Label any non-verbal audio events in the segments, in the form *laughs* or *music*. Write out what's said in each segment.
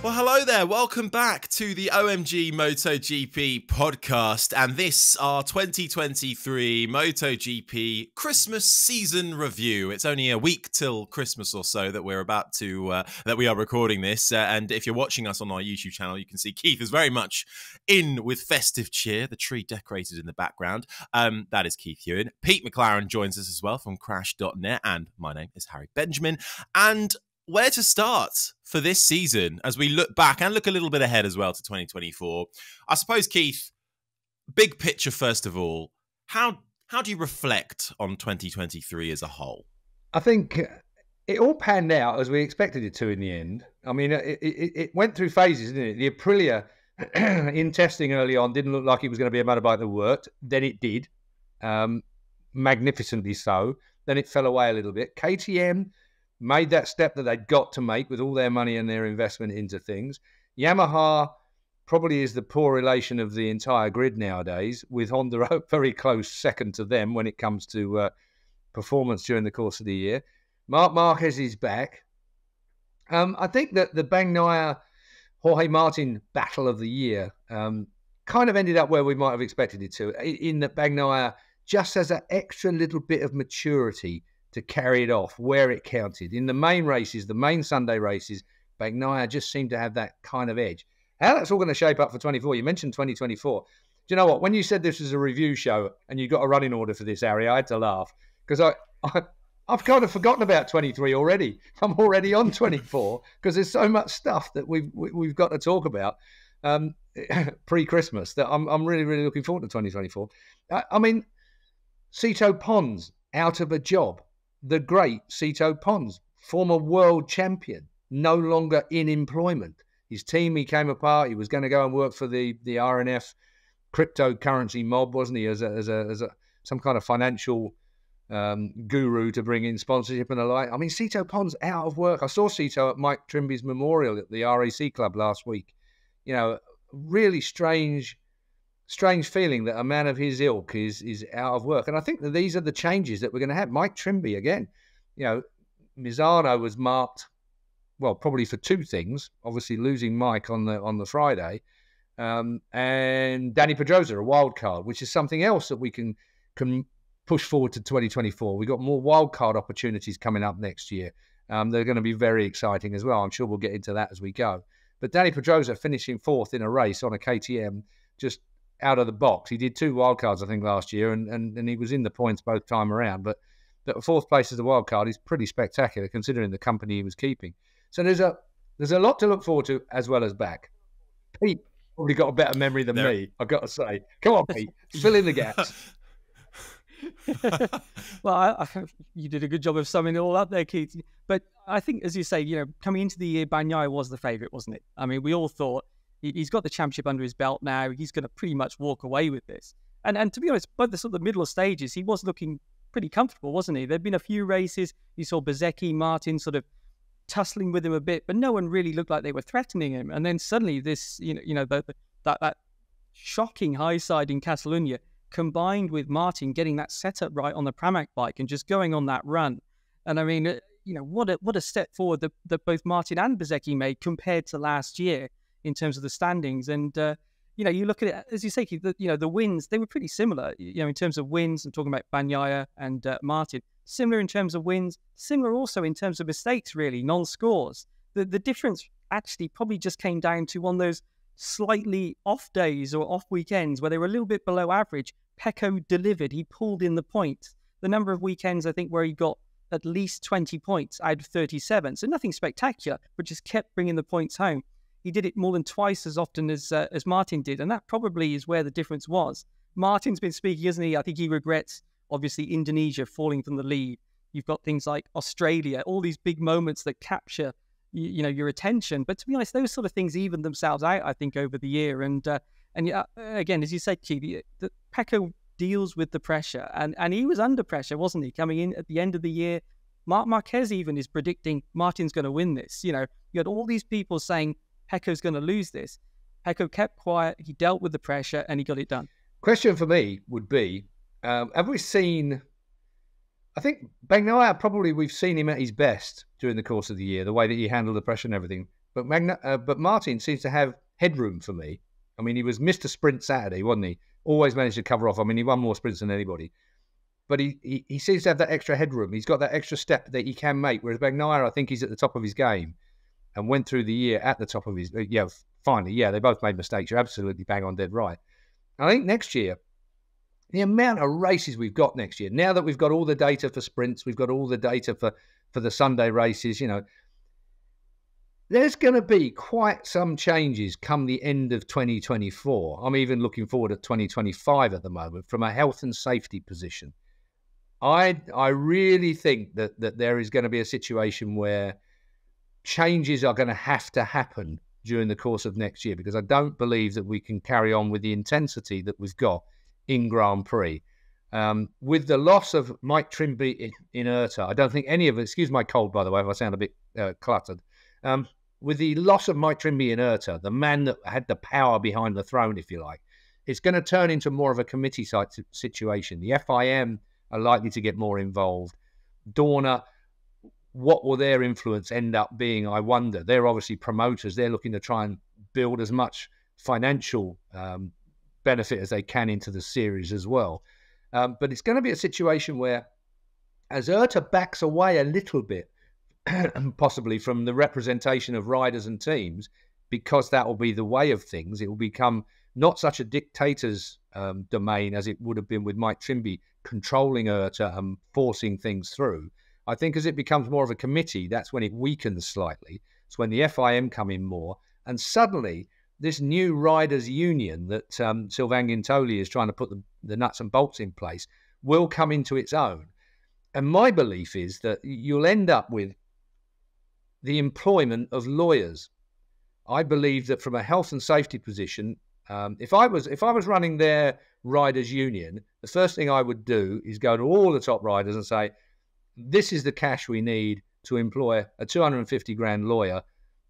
Well, hello there. Welcome back to the OMG MotoGP podcast and this our 2023 MotoGP Christmas season review. It's only a week till Christmas or so that we're about to uh, that we are recording this. Uh, and if you're watching us on our YouTube channel, you can see Keith is very much in with festive cheer. The tree decorated in the background. Um, that is Keith Huewen. Pete McLaren joins us as well from Crash.net, and my name is Harry Benjamin. And where to start for this season as we look back and look a little bit ahead as well to 2024. I suppose, Keith, big picture first of all, how how do you reflect on 2023 as a whole? I think it all panned out as we expected it to in the end. I mean, it, it, it went through phases, didn't it? The Aprilia *clears throat* in testing early on didn't look like it was going to be a motorbike that worked. Then it did, um, magnificently so. Then it fell away a little bit. KTM made that step that they'd got to make with all their money and their investment into things. Yamaha probably is the poor relation of the entire grid nowadays, with Honda *laughs* very close second to them when it comes to uh, performance during the course of the year. Marc Marquez is back. Um, I think that the Bagnaia Jorge Martin battle of the year um, kind of ended up where we might have expected it to, in that Bagnaia just has an extra little bit of maturity to carry it off where it counted. In the main races, the main Sunday races, Bagnaia just seemed to have that kind of edge. How that's all going to shape up for 24? You mentioned 2024. Do you know what? When you said this was a review show and you got a running order for this, Harry, I had to laugh because I, I I've kind of forgotten about 23 already. I'm already on 24 because there's so much stuff that we've we've got to talk about um, *coughs* pre-Christmas that I'm I'm really really looking forward to 2024. I, I mean, Sito Pons out of a job the great Sito Pons, former world champion, no longer in employment. His team, he came apart. He was going to go and work for the the RNF cryptocurrency mob, wasn't he? As a, as a, as a some kind of financial um, guru to bring in sponsorship and the like. I mean, Sito Pons out of work. I saw Sito at Mike Trimby's memorial at the RAC club last week. You know, really strange strange feeling that a man of his ilk is is out of work. And I think that these are the changes that we're going to have. Mike Trimby again, you know, Misano was marked well probably for two things. Obviously losing Mike on the on the Friday, um, and Dani Pedrosa a wild card, which is something else that we can can push forward to 2024. We've got more wild card opportunities coming up next year. Um, they're going to be very exciting as well. I'm sure we'll get into that as we go. But Dani Pedrosa finishing fourth in a race on a KTM just out of the box. He did two wildcards, I think, last year, and, and, and he was in the points both time around. But the fourth place as a wildcard is pretty spectacular considering the company he was keeping. So there's a there's a lot to look forward to as well as back. Pete probably got a better memory than there. me. I've got to say. Come on, Pete, fill in the gaps. *laughs* *laughs* well, I, I, you did a good job of summing it all up there, Keith. But I think, as you say, you know, coming into the year, Bagnaia was the favourite, wasn't it? I mean, we all thought He's got the championship under his belt now. He's going to pretty much walk away with this. And and to be honest, by the sort of the middle stages, he was looking pretty comfortable, wasn't he? There'd been a few races. You saw Bezzecchi, Martin sort of tussling with him a bit, but no one really looked like they were threatening him. And then suddenly, this you know you know the, the, that that shocking high side in Catalunya combined with Martin getting that setup right on the Pramac bike and just going on that run. And I mean, uh, you know, what a what a step forward that, that both Martin and Bezzecchi made compared to last year in terms of the standings. And uh, you know, you look at it as you say, the, you know, the wins they were pretty similar. You know, in terms of wins, I'm talking about Bagnaia and uh, Martin. Similar in terms of wins, similar also in terms of mistakes. Really, non-scores. The the difference actually probably just came down to one of those slightly off days or off weekends where they were a little bit below average. Pecco delivered. He pulled in the points. The number of weekends I think where he got at least 20 points out of 37. So nothing spectacular, but just kept bringing the points home he did it more than twice as often as uh, as Martin did, and that probably is where the difference was. Martin's been speaking, isn't he? I think he regrets obviously Indonesia falling from the lead. You've got things like Australia, all these big moments that capture you, you know your attention. But to be honest, those sort of things even themselves out, I think, over the year. And uh, and uh, again, as you said, Keith, the, Pecco deals with the pressure, and and he was under pressure, wasn't he? Coming in at the end of the year, Marc Marquez even is predicting Martin's going to win this. You know, you had all these people saying Pecco's going to lose this. Pecco kept quiet, he dealt with the pressure, and he got it done. Question for me would be um, Have we seen. I think Bagnaia, probably we've seen him at his best during the course of the year, the way that he handled the pressure and everything. but Magna, uh, but Martin seems to have headroom for me. I mean, he was Mr. Sprint Saturday, wasn't he? Always managed to cover off. I mean, he won more sprints than anybody. But he, he, he seems to have that extra headroom. He's got that extra step that he can make. Whereas Bagnaia, I think he's at the top of his game and went through the year at the top of his. Yeah, finally, yeah, they both made mistakes. You're absolutely bang on dead right. I think next year, the amount of races we've got next year, now that we've got all the data for sprints, we've got all the data for, for the Sunday races, you know, there's going to be quite some changes come the end of 2024. I'm even looking forward at 2025 at the moment from a health and safety position. I I really think that that there is going to be a situation where changes are going to have to happen during the course of next year because I don't believe that we can carry on with the intensity that we've got in Grand Prix. Um, with the loss of Mike Trimby in, in IRTA, I don't think any of it, excuse my cold, by the way, if I sound a bit uh, cluttered. Um, with the loss of Mike Trimby in IRTA, the man that had the power behind the throne, if you like, it's going to turn into more of a committee site situation. The FIM are likely to get more involved. Dorna, what will their influence end up being? I wonder. They're obviously promoters. They're looking to try and build as much financial um, benefit as they can into the series as well. Um, but it's going to be a situation where, as IRTA backs away a little bit, *clears throat* possibly from the representation of riders and teams, because that will be the way of things, it will become not such a dictator's um, domain as it would have been with Mike Trimby controlling IRTA and forcing things through. I think as it becomes more of a committee, that's when it weakens slightly. It's when the FIM come in more, and suddenly this new riders' union that um, Sylvain Guintoli is trying to put the, the nuts and bolts in place will come into its own. And my belief is that you'll end up with the employment of lawyers. I believe that from a health and safety position, um, if I was if I was running their riders union, the first thing I would do is go to all the top riders and say, "This is the cash we need to employ a 250 grand lawyer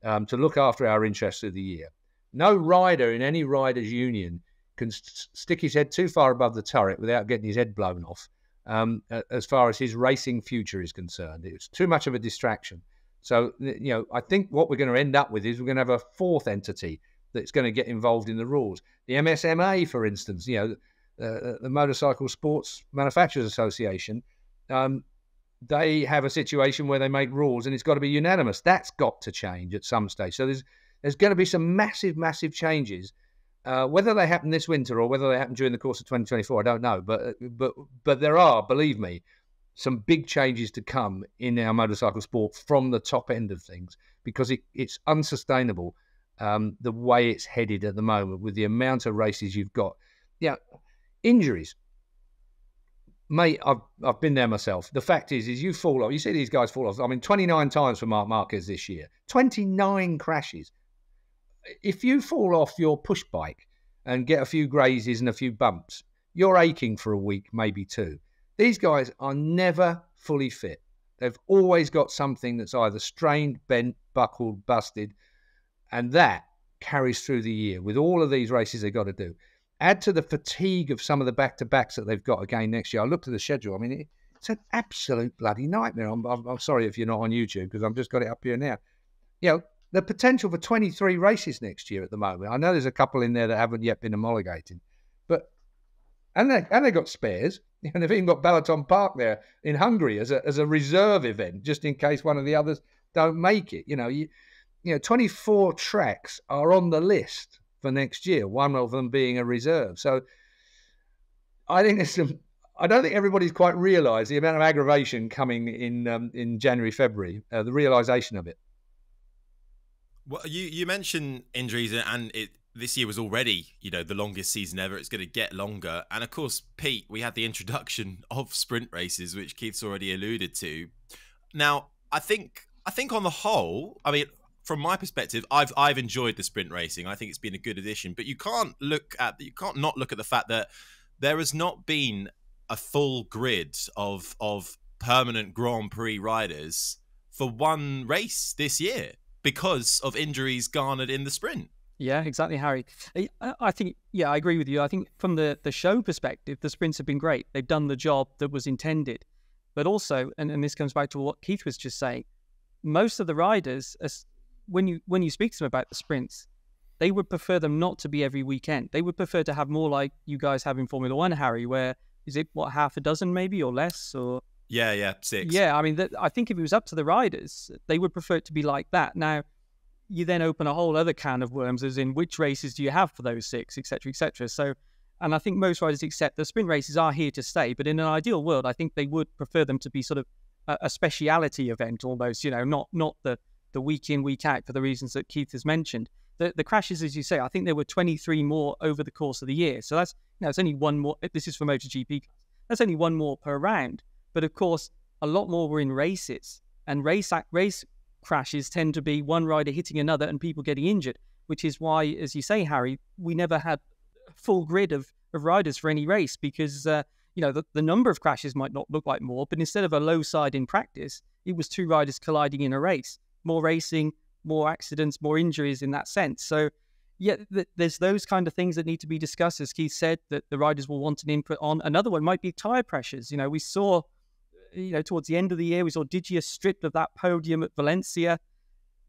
um, to look after our interests of the year." No rider in any riders union can st- stick his head too far above the turret without getting his head blown off. Um, as far as his racing future is concerned, it's too much of a distraction. So, you know, I think what we're going to end up with is we're going to have a fourth entity that's going to get involved in the rules. The MSMA, for instance, you know, uh, the Motorcycle Sports Manufacturers Association, um, they have a situation where they make rules and it's got to be unanimous. That's got to change at some stage. So there's there's going to be some massive, massive changes. Uh, whether they happen this winter or whether they happen during the course of 2024, I don't know. But uh, but but there are, believe me, some big changes to come in our motorcycle sport from the top end of things because it, it's unsustainable um, the way it's headed at the moment with the amount of races you've got. Yeah, injuries. Mate, I've I've been there myself. The fact is, is you fall off. You see these guys fall off. I mean, 29 times for Marc Marquez this year. 29 crashes. If you fall off your push bike and get a few grazes and a few bumps, you're aching for a week, maybe two. These guys are never fully fit. They've always got something that's either strained, bent, buckled, busted, and that carries through the year with all of these races they've got to do. Add to the fatigue of some of the back to backs that they've got again next year. I looked at the schedule. I mean, it's an absolute bloody nightmare. I'm, I'm, I'm sorry if you're not on YouTube because I've just got it up here now. You know, the potential for 23 races next year at the moment. I know there's a couple in there that haven't yet been homologated, but and they and they got spares. *laughs* And they've even got Balaton Park there in Hungary as a as a reserve event, just in case one of the others don't make it. You know, you, you know, 24 tracks are on the list for next year. One of them being a reserve. So I think there's some. I don't think everybody's quite realised the amount of aggravation coming in um, in January, February. Uh, the realisation of it. Well, you you mentioned injuries, and it this year was already, you know, the longest season ever. It's going to get longer. And of course, Pete, we had the introduction *laughs* of sprint races, which Keith's already alluded to. Now, I think I think on the whole, I mean, from my perspective, I've I've enjoyed the sprint racing. I think it's been a good addition. But you can't look at you can't not look at the fact that there has not been a full grid of of permanent Grand Prix riders for one race this year because of injuries garnered in the sprint. Yeah, exactly, Harry. I think, yeah, I agree with you. I think from the, the show perspective, the sprints have been great. They've done the job that was intended. But also, and, and this comes back to what Keith was just saying, most of the riders, when you when you speak to them about the sprints, they would prefer them not to be every weekend. They would prefer to have more like you guys have in Formula One, Harry, where is it what half a dozen maybe or less or yeah, yeah, six. Yeah, I mean, th- I think if it was up to the riders, they would prefer it to be like that. Now, you then open a whole other can of worms, as in which races do you have for those six, etc., etc. So, and I think most riders accept the sprint races are here to stay. But in an ideal world, I think they would prefer them to be sort of a, a speciality event, almost. You know, not not the the week in week out for the reasons that Keith has mentioned. The, the crashes, as you say, I think there were 23 more over the course of the year. So that's you know, it's only one more. This is for MotoGP class. That's only one more per round. But of course, a lot more were in races, and race race crashes tend to be one rider hitting another and people getting injured, which is why, as you say, Harry, we never had a full grid of, of riders for any race because uh, you know the, the number of crashes might not look like more, but instead of a low side in practice, it was two riders colliding in a race. More racing, more accidents, more injuries in that sense. So yeah, th- there's those kind of things that need to be discussed. As Keith said, that the riders will want an input on. Another one might be tire pressures. You know, we saw uh, you know, towards the end of the year, we saw Diggia stripped of that podium at Valencia.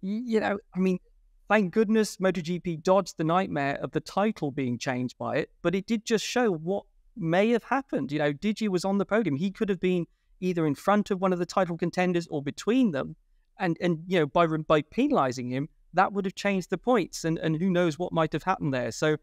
You know, I mean, thank goodness MotoGP dodged the nightmare of the title being changed by it, but it did just show what may have happened. You know, Diggia was on the podium. He could have been either in front of one of the title contenders or between them. And, and you know, by, by penalizing him, that would have changed the points. And, and who knows what might have happened there. So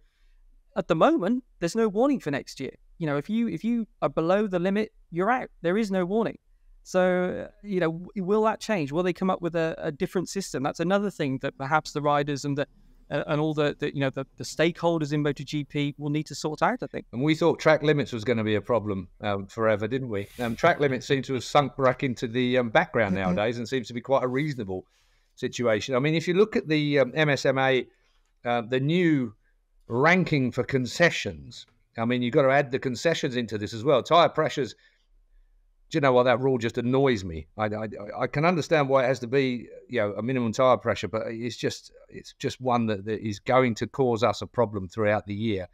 at the moment, there's no warning for next year. You know, if you if you are below the limit, you're out. There is no warning. So, uh, you know, will that change? Will they come up with a, a different system? That's another thing that perhaps the riders and the uh, and all the, the, you know the, the stakeholders in MotoGP will need to sort out. I think. And we thought track limits was going to be a problem um, forever, didn't we? Um, track limits seem to have sunk back into the um, background *laughs* nowadays, and seems to be quite a reasonable situation. I mean, if you look at the MSMA, um, uh, the new ranking for concessions. I mean, you've got to add the concessions into this as well. Tire pressures. Do you know what that rule just annoys me? I, I, I can understand why it has to be, you know, a minimum tire pressure, but it's just it's just one that, that is going to cause us a problem throughout the year.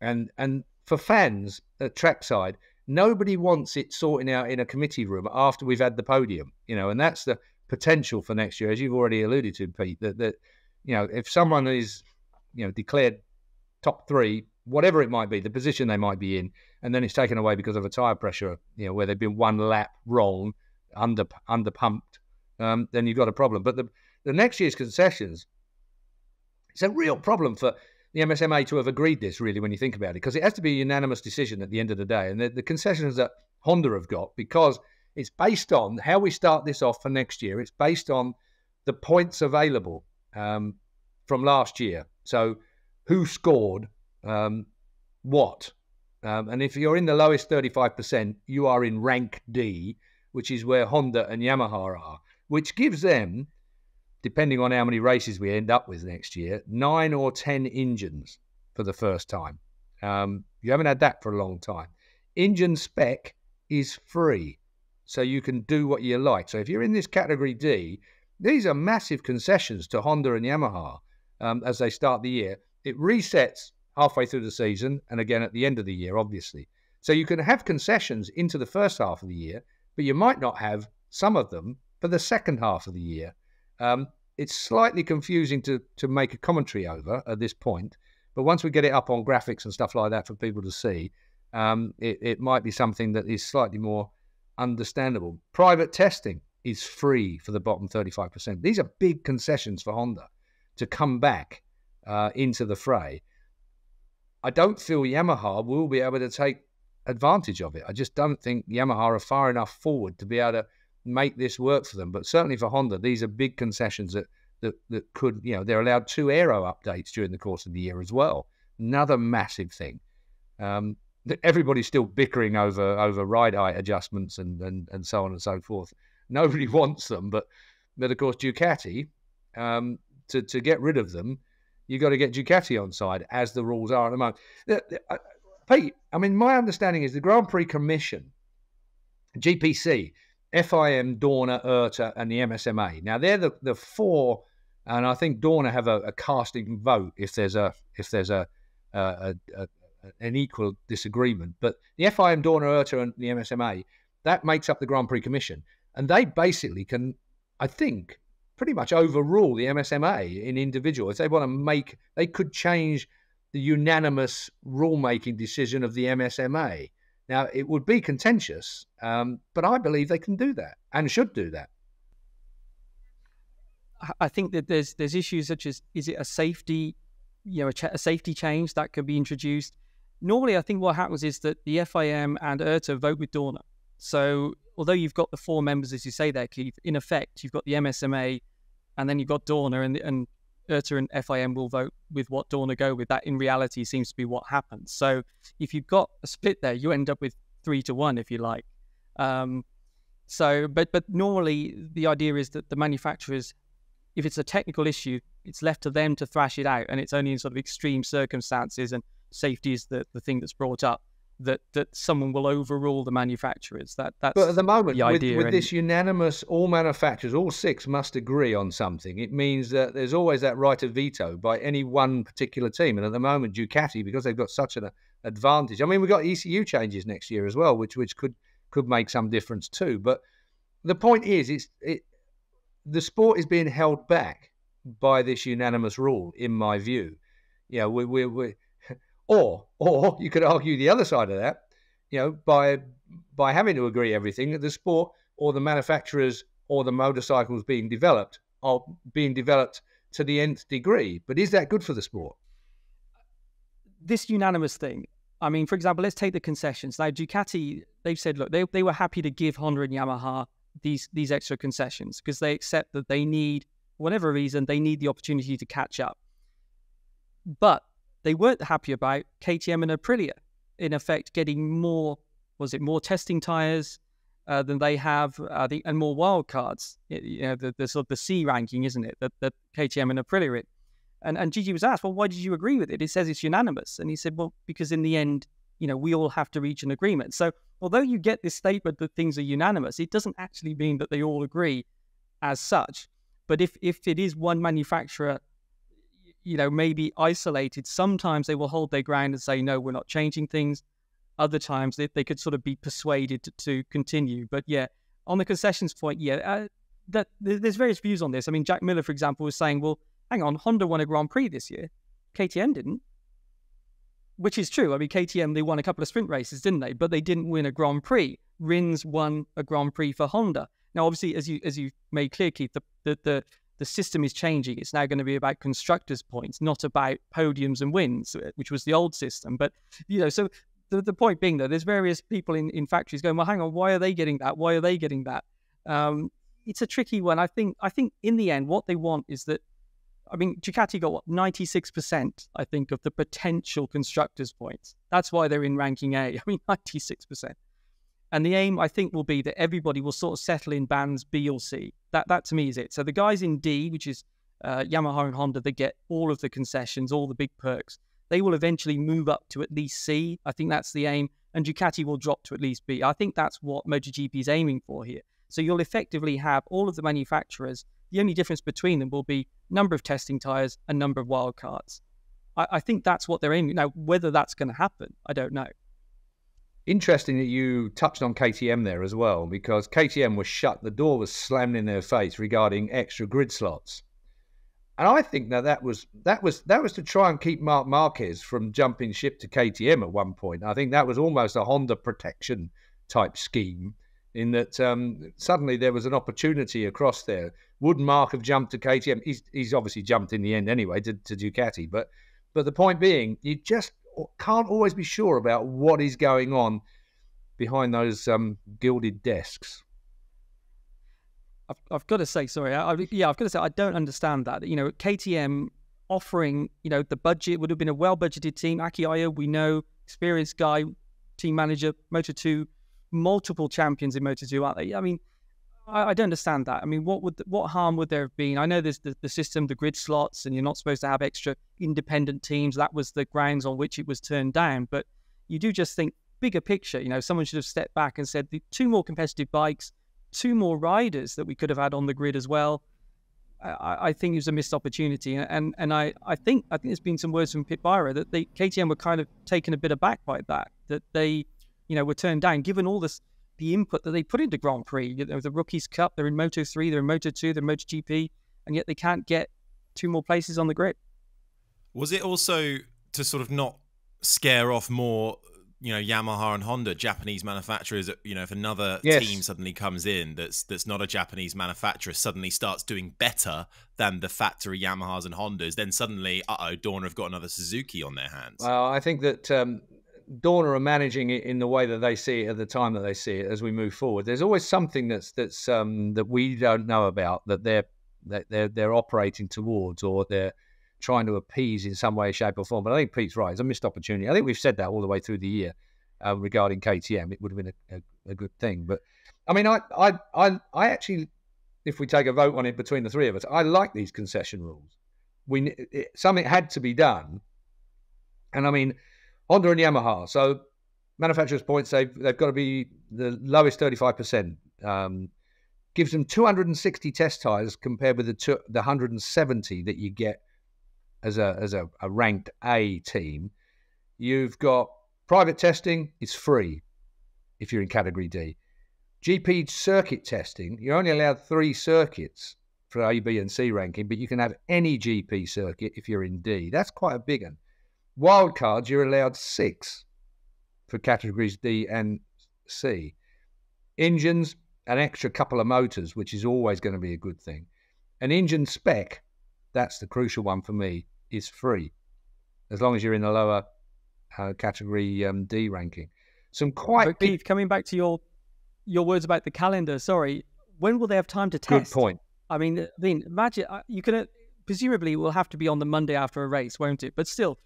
And and for fans at trackside, nobody wants it sorting out in a committee room after we've had the podium, you know, and that's the potential for next year, as you've already alluded to, Pete. That that you know, if someone is, you know, declared top three, whatever it might be, the position they might be in, and then it's taken away because of a tire pressure, you know, where they've been one lap wrong, under under pumped, um, then you've got a problem. But the the next year's concessions, it's a real problem for the MSMA to have agreed this. Really, when you think about it, because it has to be a unanimous decision at the end of the day, and the, the concessions that Honda have got because it's based on how we start this off for next year. It's based on the points available um, from last year. So who scored um, what. Um, and if you're in the lowest 35%, you are in rank D, which is where Honda and Yamaha are, which gives them, depending on how many races we end up with next year, nine or 10 engines for the first time. Um, you haven't had that for a long time. Engine spec is free, so you can do what you like. So if you're in this category D, these are massive concessions to Honda and Yamaha um, as they start the year it resets halfway through the season and again at the end of the year, obviously. So you can have concessions into the first half of the year, but you might not have some of them for the second half of the year. Um, it's slightly confusing to to make a commentary over at this point, but once we get it up on graphics and stuff like that for people to see, um, it, it might be something that is slightly more understandable. Private testing is free for the bottom 35%. These are big concessions for Honda to come back uh, into the fray, I don't feel Yamaha will be able to take advantage of it. I just don't think Yamaha are far enough forward to be able to make this work for them. But certainly for Honda, these are big concessions that that, that could, you know, they're allowed two aero updates during the course of the year as well. Another massive thing. Um, everybody's still bickering over over ride height adjustments and, and and so on and so forth. *laughs* Nobody wants them, but but of course Ducati um, to to get rid of them you've got to get Ducati on side, as the rules are at the moment. Uh, Pete, I mean, my understanding is the Grand Prix Commission, GPC, FIM, Dorna, IRTA, and the MSMA. Now they're the, the four, and I think Dorna have a, a casting vote if there's a if there's a, a, a an equal disagreement. But the FIM, Dorna, IRTA, and the MSMA that makes up the Grand Prix Commission, and they basically can, I think, pretty much overrule the MSMA in individual. If they want to make, they could change the unanimous rule-making decision of the MSMA. Now, it would be contentious, um, but I believe they can do that and should do that. I think that there's there's issues such as is it a safety, you know, a, a safety change that could be introduced. Normally, I think what happens is that the FIM and IRTA vote with Dorna. So although you've got the four members, as you say there, Keith, in effect, you've got the MSMA, and then you've got Dorna, and, and IRTA and FIM will vote with what Dorna go with. That in reality seems to be what happens. So if you've got a split there, you end up with three to one, if you like. Um, so, but but normally the idea is that the manufacturers, if it's a technical issue, it's left to them to thrash it out, and it's only in sort of extreme circumstances and safety is the, the thing that's brought up that that someone will overrule the manufacturers. That that's but at the moment, the with, with and- this unanimous, all manufacturers, all six must agree on something. It means that there's always that right of veto by any one particular team. And at the moment, Ducati, because they've got such an advantage. I mean, we've got ECU changes next year as well, which which could could make some difference too. But the point is, it's it the sport is being held back by this unanimous rule, in my view. Know, we we we or or you could argue the other side of that, you know, by by having to agree everything, the sport or the manufacturers or the motorcycles being developed are being developed to the nth degree. But is that good for the sport? this unanimous thing. I mean, for example, let's take the concessions. Now, Ducati, they've said, look, they, they were happy to give Honda and Yamaha these these extra concessions because they accept that they need, whatever reason, they need the opportunity to catch up. But they weren't happy about KTM and Aprilia, in effect, getting more, was it more testing tires uh, than they have, uh, the, and more wildcards. You know, the, the sort of the C ranking, isn't it? That, that KTM and Aprilia in. And, and Gigi was asked, well, why did you agree with it? It says it's unanimous. And he said, well, because in the end, you know, we all have to reach an agreement. So although you get this statement that things are unanimous, it doesn't actually mean that they all agree as such. But if, if it is one manufacturer, you know, maybe isolated, sometimes they will hold their ground and say, no, we're not changing things. Other times they, they could sort of be persuaded to, to continue. But yeah, on the concessions point, yeah, uh, that there's various views on this. I mean, Jack Miller, for example, was saying, well, hang on, Honda won a Grand Prix this year. KTM didn't. Which is true. I mean, KTM, they won a couple of sprint races, didn't they? But they didn't win a Grand Prix. Rins won a Grand Prix for Honda. Now, obviously, as you as you made clear, Keith, the, the, the, the system is changing. It's now going to be about constructors' points, not about podiums and wins, which was the old system. But, you know, so the, the point being, though, there's various people in, in factories going, well, hang on, why are they getting that? Why are they getting that? Um, it's a tricky one. I think I think in the end, what they want is that I mean, Ducati got what, 96%, I think, of the potential constructors' points. That's why they're in ranking A. *laughs* I mean, 96%. And the aim, I think, will be that everybody will sort of settle in bands B or C. That, that to me, is it. So the guys in D, which is uh, Yamaha and Honda, they get all of the concessions, all the big perks. They will eventually move up to at least C. I think that's the aim. And Ducati will drop to at least B. I think that's what MotoGP is aiming for here. So you'll effectively have all of the manufacturers the only difference between them will be number of testing tires and number of wildcards. I, I think that's what they're aiming. Now, whether that's going to happen, I don't know. Interesting that you touched on KTM there as well, because KTM was shut. The door was slammed in their face regarding extra grid slots, and I think that that was that was that was to try and keep Marc Marquez from jumping ship to KTM at one point. I think that was almost a Honda protection type scheme, in that um, suddenly there was an opportunity across there. Would Mark have jumped to KTM? He's he's obviously jumped in the end anyway to, to Ducati, but but the point being, you just can't always be sure about what is going on behind those um, gilded desks. I've, I've got to say, sorry, I, I, yeah, I've got to say, I don't understand that. You know, KTM offering, you know, the budget would have been a well-budgeted team. Aki Ajo, we know, experienced guy, team manager, Moto Two, multiple champions in Moto Two, aren't they? I mean, I, I don't understand that. I mean, what would what harm would there have been? I know there's the, the system, the grid slots, and you're not supposed to have extra independent teams. That was the grounds on which it was turned down. But you do just think bigger picture. You know, someone should have stepped back and said the two more competitive bikes, two more riders that we could have had on the grid as well. I, I think it was a missed opportunity, and and I, I think I think there's been some words from Pit Beirer that the KTM were kind of taken a bit aback by that that they, you know, were turned down given all this the input that they put into Grand Prix. You know, the Rookies Cup, they're in Moto 3, they're in Moto 2, they're in Moto GP. and yet they can't get two more places on the grid. Was it also to sort of not scare off more you know Yamaha and Honda, Japanese manufacturers. You know, if another yes. team suddenly comes in that's that's not a Japanese manufacturer, suddenly starts doing better than the factory Yamahas and Hondas, then suddenly, uh oh, Dorna have got another Suzuki on their hands. Well, I think that um, Dorna are managing it in the way that they see it at the time that they see it. As we move forward, there's always something that's that's um, that we don't know about that they're that they're they're operating towards or they're trying to appease in some way, shape, or form. But I think Pete's right. It's a missed opportunity. I think we've said that all the way through the year uh, regarding KTM. It would have been a, a, a, good thing. But I mean, I, I, I, I actually, if we take a vote on it between the three of us, I like these concession rules. We it, something had to be done, and I mean, Honda and Yamaha. So manufacturers' points they've they've got to be the lowest thirty five percent. Um, gives them 260 test tires compared with the two, the 170 that you get as a as a, a ranked A team. You've got private testing is free if you're in category D. GP circuit testing, you're only allowed three circuits for A, B, and C ranking, but you can have any GP circuit if you're in D. That's quite a big one. Wildcards, you're allowed six for categories D and C. Engines, an extra couple of motors, which is always going to be a good thing. An engine spec, that's the crucial one for me, is free as long as you're in the lower uh, category um, D ranking. Some quite but big... Keith, coming back to your your words about the calendar. Sorry, when will they have time to test? Good point. I mean, I mean, imagine uh, you can uh, presumably will have to be on the Monday after a race, won't it? But still,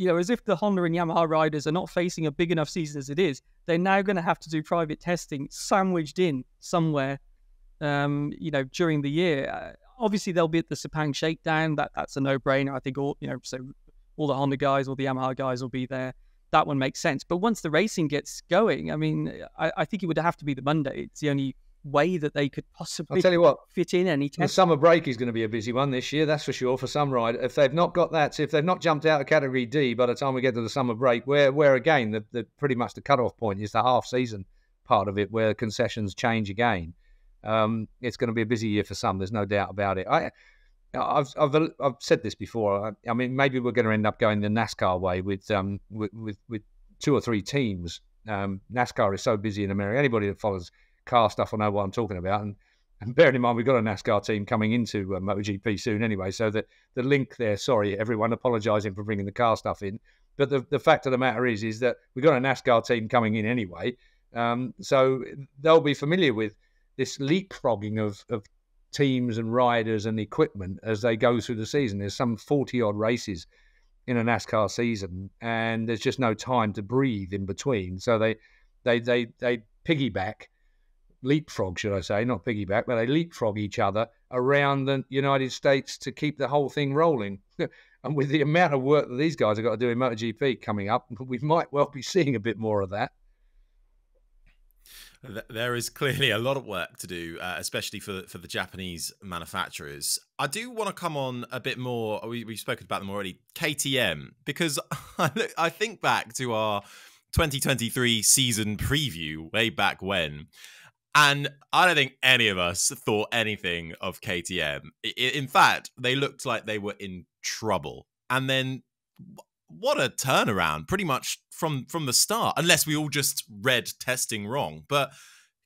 you know, as if the Honda and Yamaha riders are not facing a big enough season as it is, they're now going to have to do private testing sandwiched in somewhere, um, you know, during the year. Uh, obviously, they'll be at the Sepang Shakedown. That that's a no-brainer. I think all you know, so all the Honda guys, all the Yamaha guys will be there. That one makes sense. But once the racing gets going, I mean, I, I think it would have to be the Monday. It's the only way that they could possibly I'll tell you what, fit in any test. The summer break is going to be a busy one this year, that's for sure, for some ride. If they've not got that, if they've not jumped out of category D by the time we get to the summer break, where where again the, the pretty much the cutoff point is the half season part of it where concessions change again. Um, it's going to be a busy year for some, there's no doubt about it. I I've, I've I've said this before. I, I, mean, maybe we're going to end up going the NASCAR way with um with with, with two or three teams. Um, NASCAR is so busy in America. Anybody that follows car stuff will know what I'm talking about. And, and bearing in mind, we've got a NASCAR team coming into uh, MotoGP soon anyway. So that the link there. Sorry, everyone, apologising for bringing the car stuff in. But the, the fact of the matter is, is that we've got a NASCAR team coming in anyway. Um, so they'll be familiar with this leapfrogging of, of teams and riders and equipment as they go through the season. There's some 40 odd races in a NASCAR season, and there's just no time to breathe in between. So they they they they piggyback, leapfrog, should I say, not piggyback, but they leapfrog each other around the United States to keep the whole thing rolling. *laughs* and with the amount of work that these guys have got to do in MotoGP coming up, *laughs* we might well be seeing a bit more of that. There is clearly a lot of work to do, uh, especially for for the Japanese manufacturers. I do want to come on a bit more. We, we've spoken about them already. KTM, because *laughs* I, look, I think back to our 2023 season preview way back when, and I don't think any of us thought anything of KTM. In fact, they looked like they were in trouble. And then what a turnaround pretty much from from the start unless we all just read testing wrong but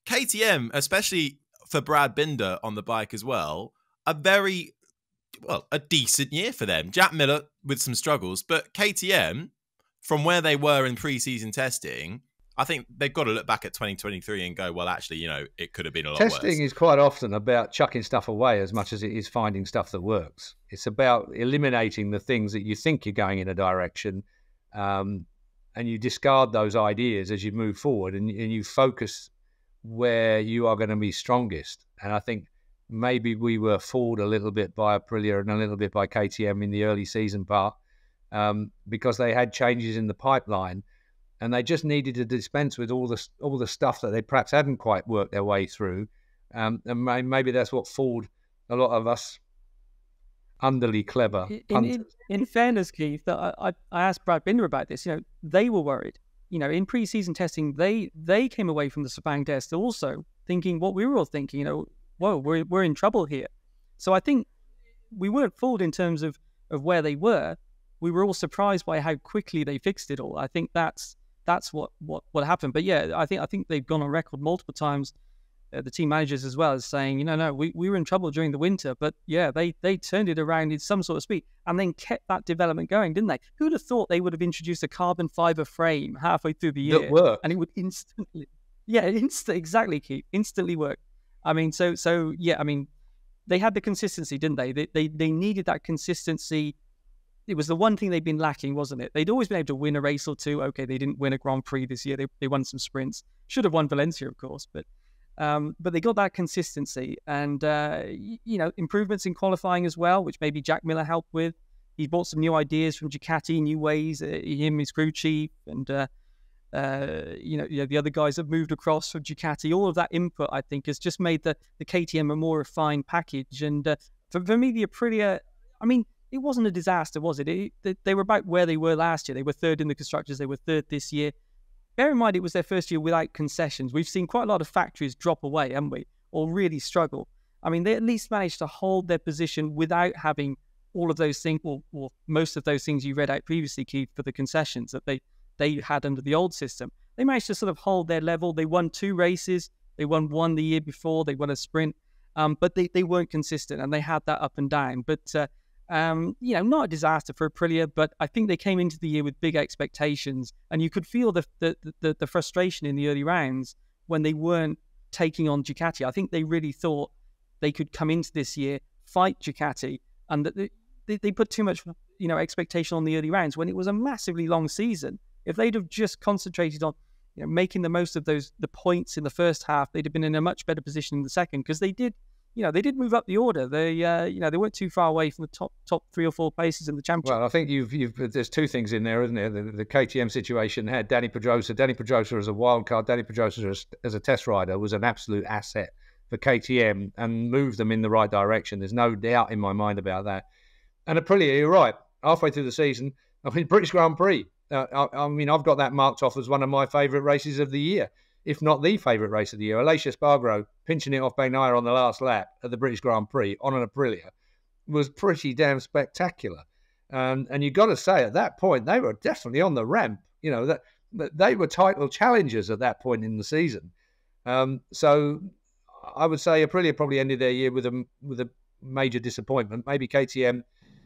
ktm especially for brad binder on the bike as well a very well a decent year for them jack miller with some struggles but ktm from where they were in preseason testing I think they've got to look back at 2023 and go, well, actually, you know, it could have been a lot Testing worse. is quite often about chucking stuff away as much as it is finding stuff that works. It's about eliminating the things that you think you're going in a direction, um, and you discard those ideas as you move forward, and, and you focus where you are going to be strongest. And I think maybe we were fooled a little bit by Aprilia and a little bit by KTM in the early season part um, because they had changes in the pipeline and they just needed to dispense with all the all the stuff that they perhaps hadn't quite worked their way through, um, and maybe that's what fooled a lot of us underly clever. In, in, in, fairness, Keith, I, I asked Brad Binder about this. You know, they were worried. You know, in preseason testing, they they came away from the Sepang test also thinking what we were all thinking. You know, whoa, we're we're in trouble here. So I think we weren't fooled in terms of of where they were. We were all surprised by how quickly they fixed it all. I think that's that's what what what happened. But yeah, I think I think they've gone on record multiple times uh, the team managers as well as saying, you know, no, we, we were in trouble during the winter, but yeah, they they turned it around in some sort of speed and then kept that development going, didn't they? Who'd have thought they would have introduced a carbon fiber frame halfway through the year and it would instantly, yeah, insta- exactly, Keith, instantly work. I mean, so so yeah, I mean, they had the consistency, didn't they? They they, they needed that consistency. It was the one thing they'd been lacking, wasn't it? They'd always been able to win a race or two. Okay, they didn't win a Grand Prix this year. They, they won some sprints. Should have won Valencia, of course, but um, but they got that consistency and, uh, you know, improvements in qualifying as well, which maybe Jack Miller helped with. He brought some new ideas from Ducati, new ways, uh, him, his crew chief, and, uh, uh, you, know, the other guys have moved across from Ducati. All of that input, I think, has just made the, the KTM a more refined package. And uh, for, for me, the Aprilia, I mean, it wasn't a disaster, was it? it? They were about where they were last year. They were third in the constructors. They were third this year. Bear in mind, it was their first year without concessions. We've seen quite a lot of factories drop away, haven't we? Or really struggle. I mean, they at least managed to hold their position without having all of those things, or, or most of those things you read out previously, Keith, for the concessions that they, they had under the old system. They managed to sort of hold their level. They won two races. They won one the year before. They won a sprint. Um, but they, they weren't consistent and they had that up and down. But uh, um, you know, not a disaster for Aprilia, but I think they came into the year with big expectations, and you could feel the the, the, the frustration in the early rounds when they weren't taking on Ducati. I think they really thought they could come into this year fight Ducati, and that they, they put too much you know expectation on the early rounds when it was a massively long season. If they'd have just concentrated on you know making the most of those the points in the first half, they'd have been in a much better position in the second because they did you know, they did move up the order. They, uh, you know, they weren't too far away from the top top three or four places in the championship. Well, I think you've you've there's two things in there, isn't there? The, the KTM situation had Dani Pedrosa. Dani Pedrosa as a wild card. Dani Pedrosa as, as a test rider was an absolute asset for KTM and moved them in the right direction. There's no doubt in my mind about that. And Aprilia, you're right. Halfway through the season, I mean, British Grand Prix. Uh, I, I mean, I've got that marked off as one of my favourite races of the year if not the favourite race of the year. Aleix Espargaro pinching it off Bagnaia on the last lap at the British Grand Prix on an Aprilia was pretty damn spectacular. Um, and you've got to say, at that point, they were definitely on the ramp. You know, that, that they were title challengers at that point in the season. Um, so I would say Aprilia probably ended their year with a, with a major disappointment. Maybe KTM.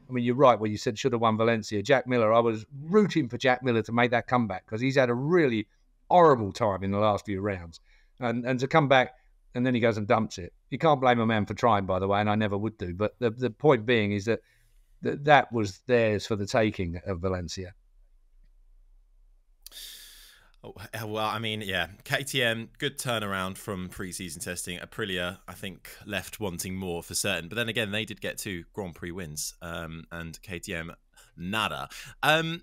I mean, you're right where you said should have won Valencia. Jack Miller, I was rooting for Jack Miller to make that comeback because he's had a really horrible time in the last few rounds. And and to come back and then he goes and dumps it. You can't blame a man for trying, by the way, and I never would do. But the, the point being is that, that was theirs for the taking of Valencia. Oh, well, I mean, yeah, KTM, good turnaround from preseason testing. Aprilia, I think, left wanting more for certain. But then again, they did get two Grand Prix wins, um, and KTM, nada. Um,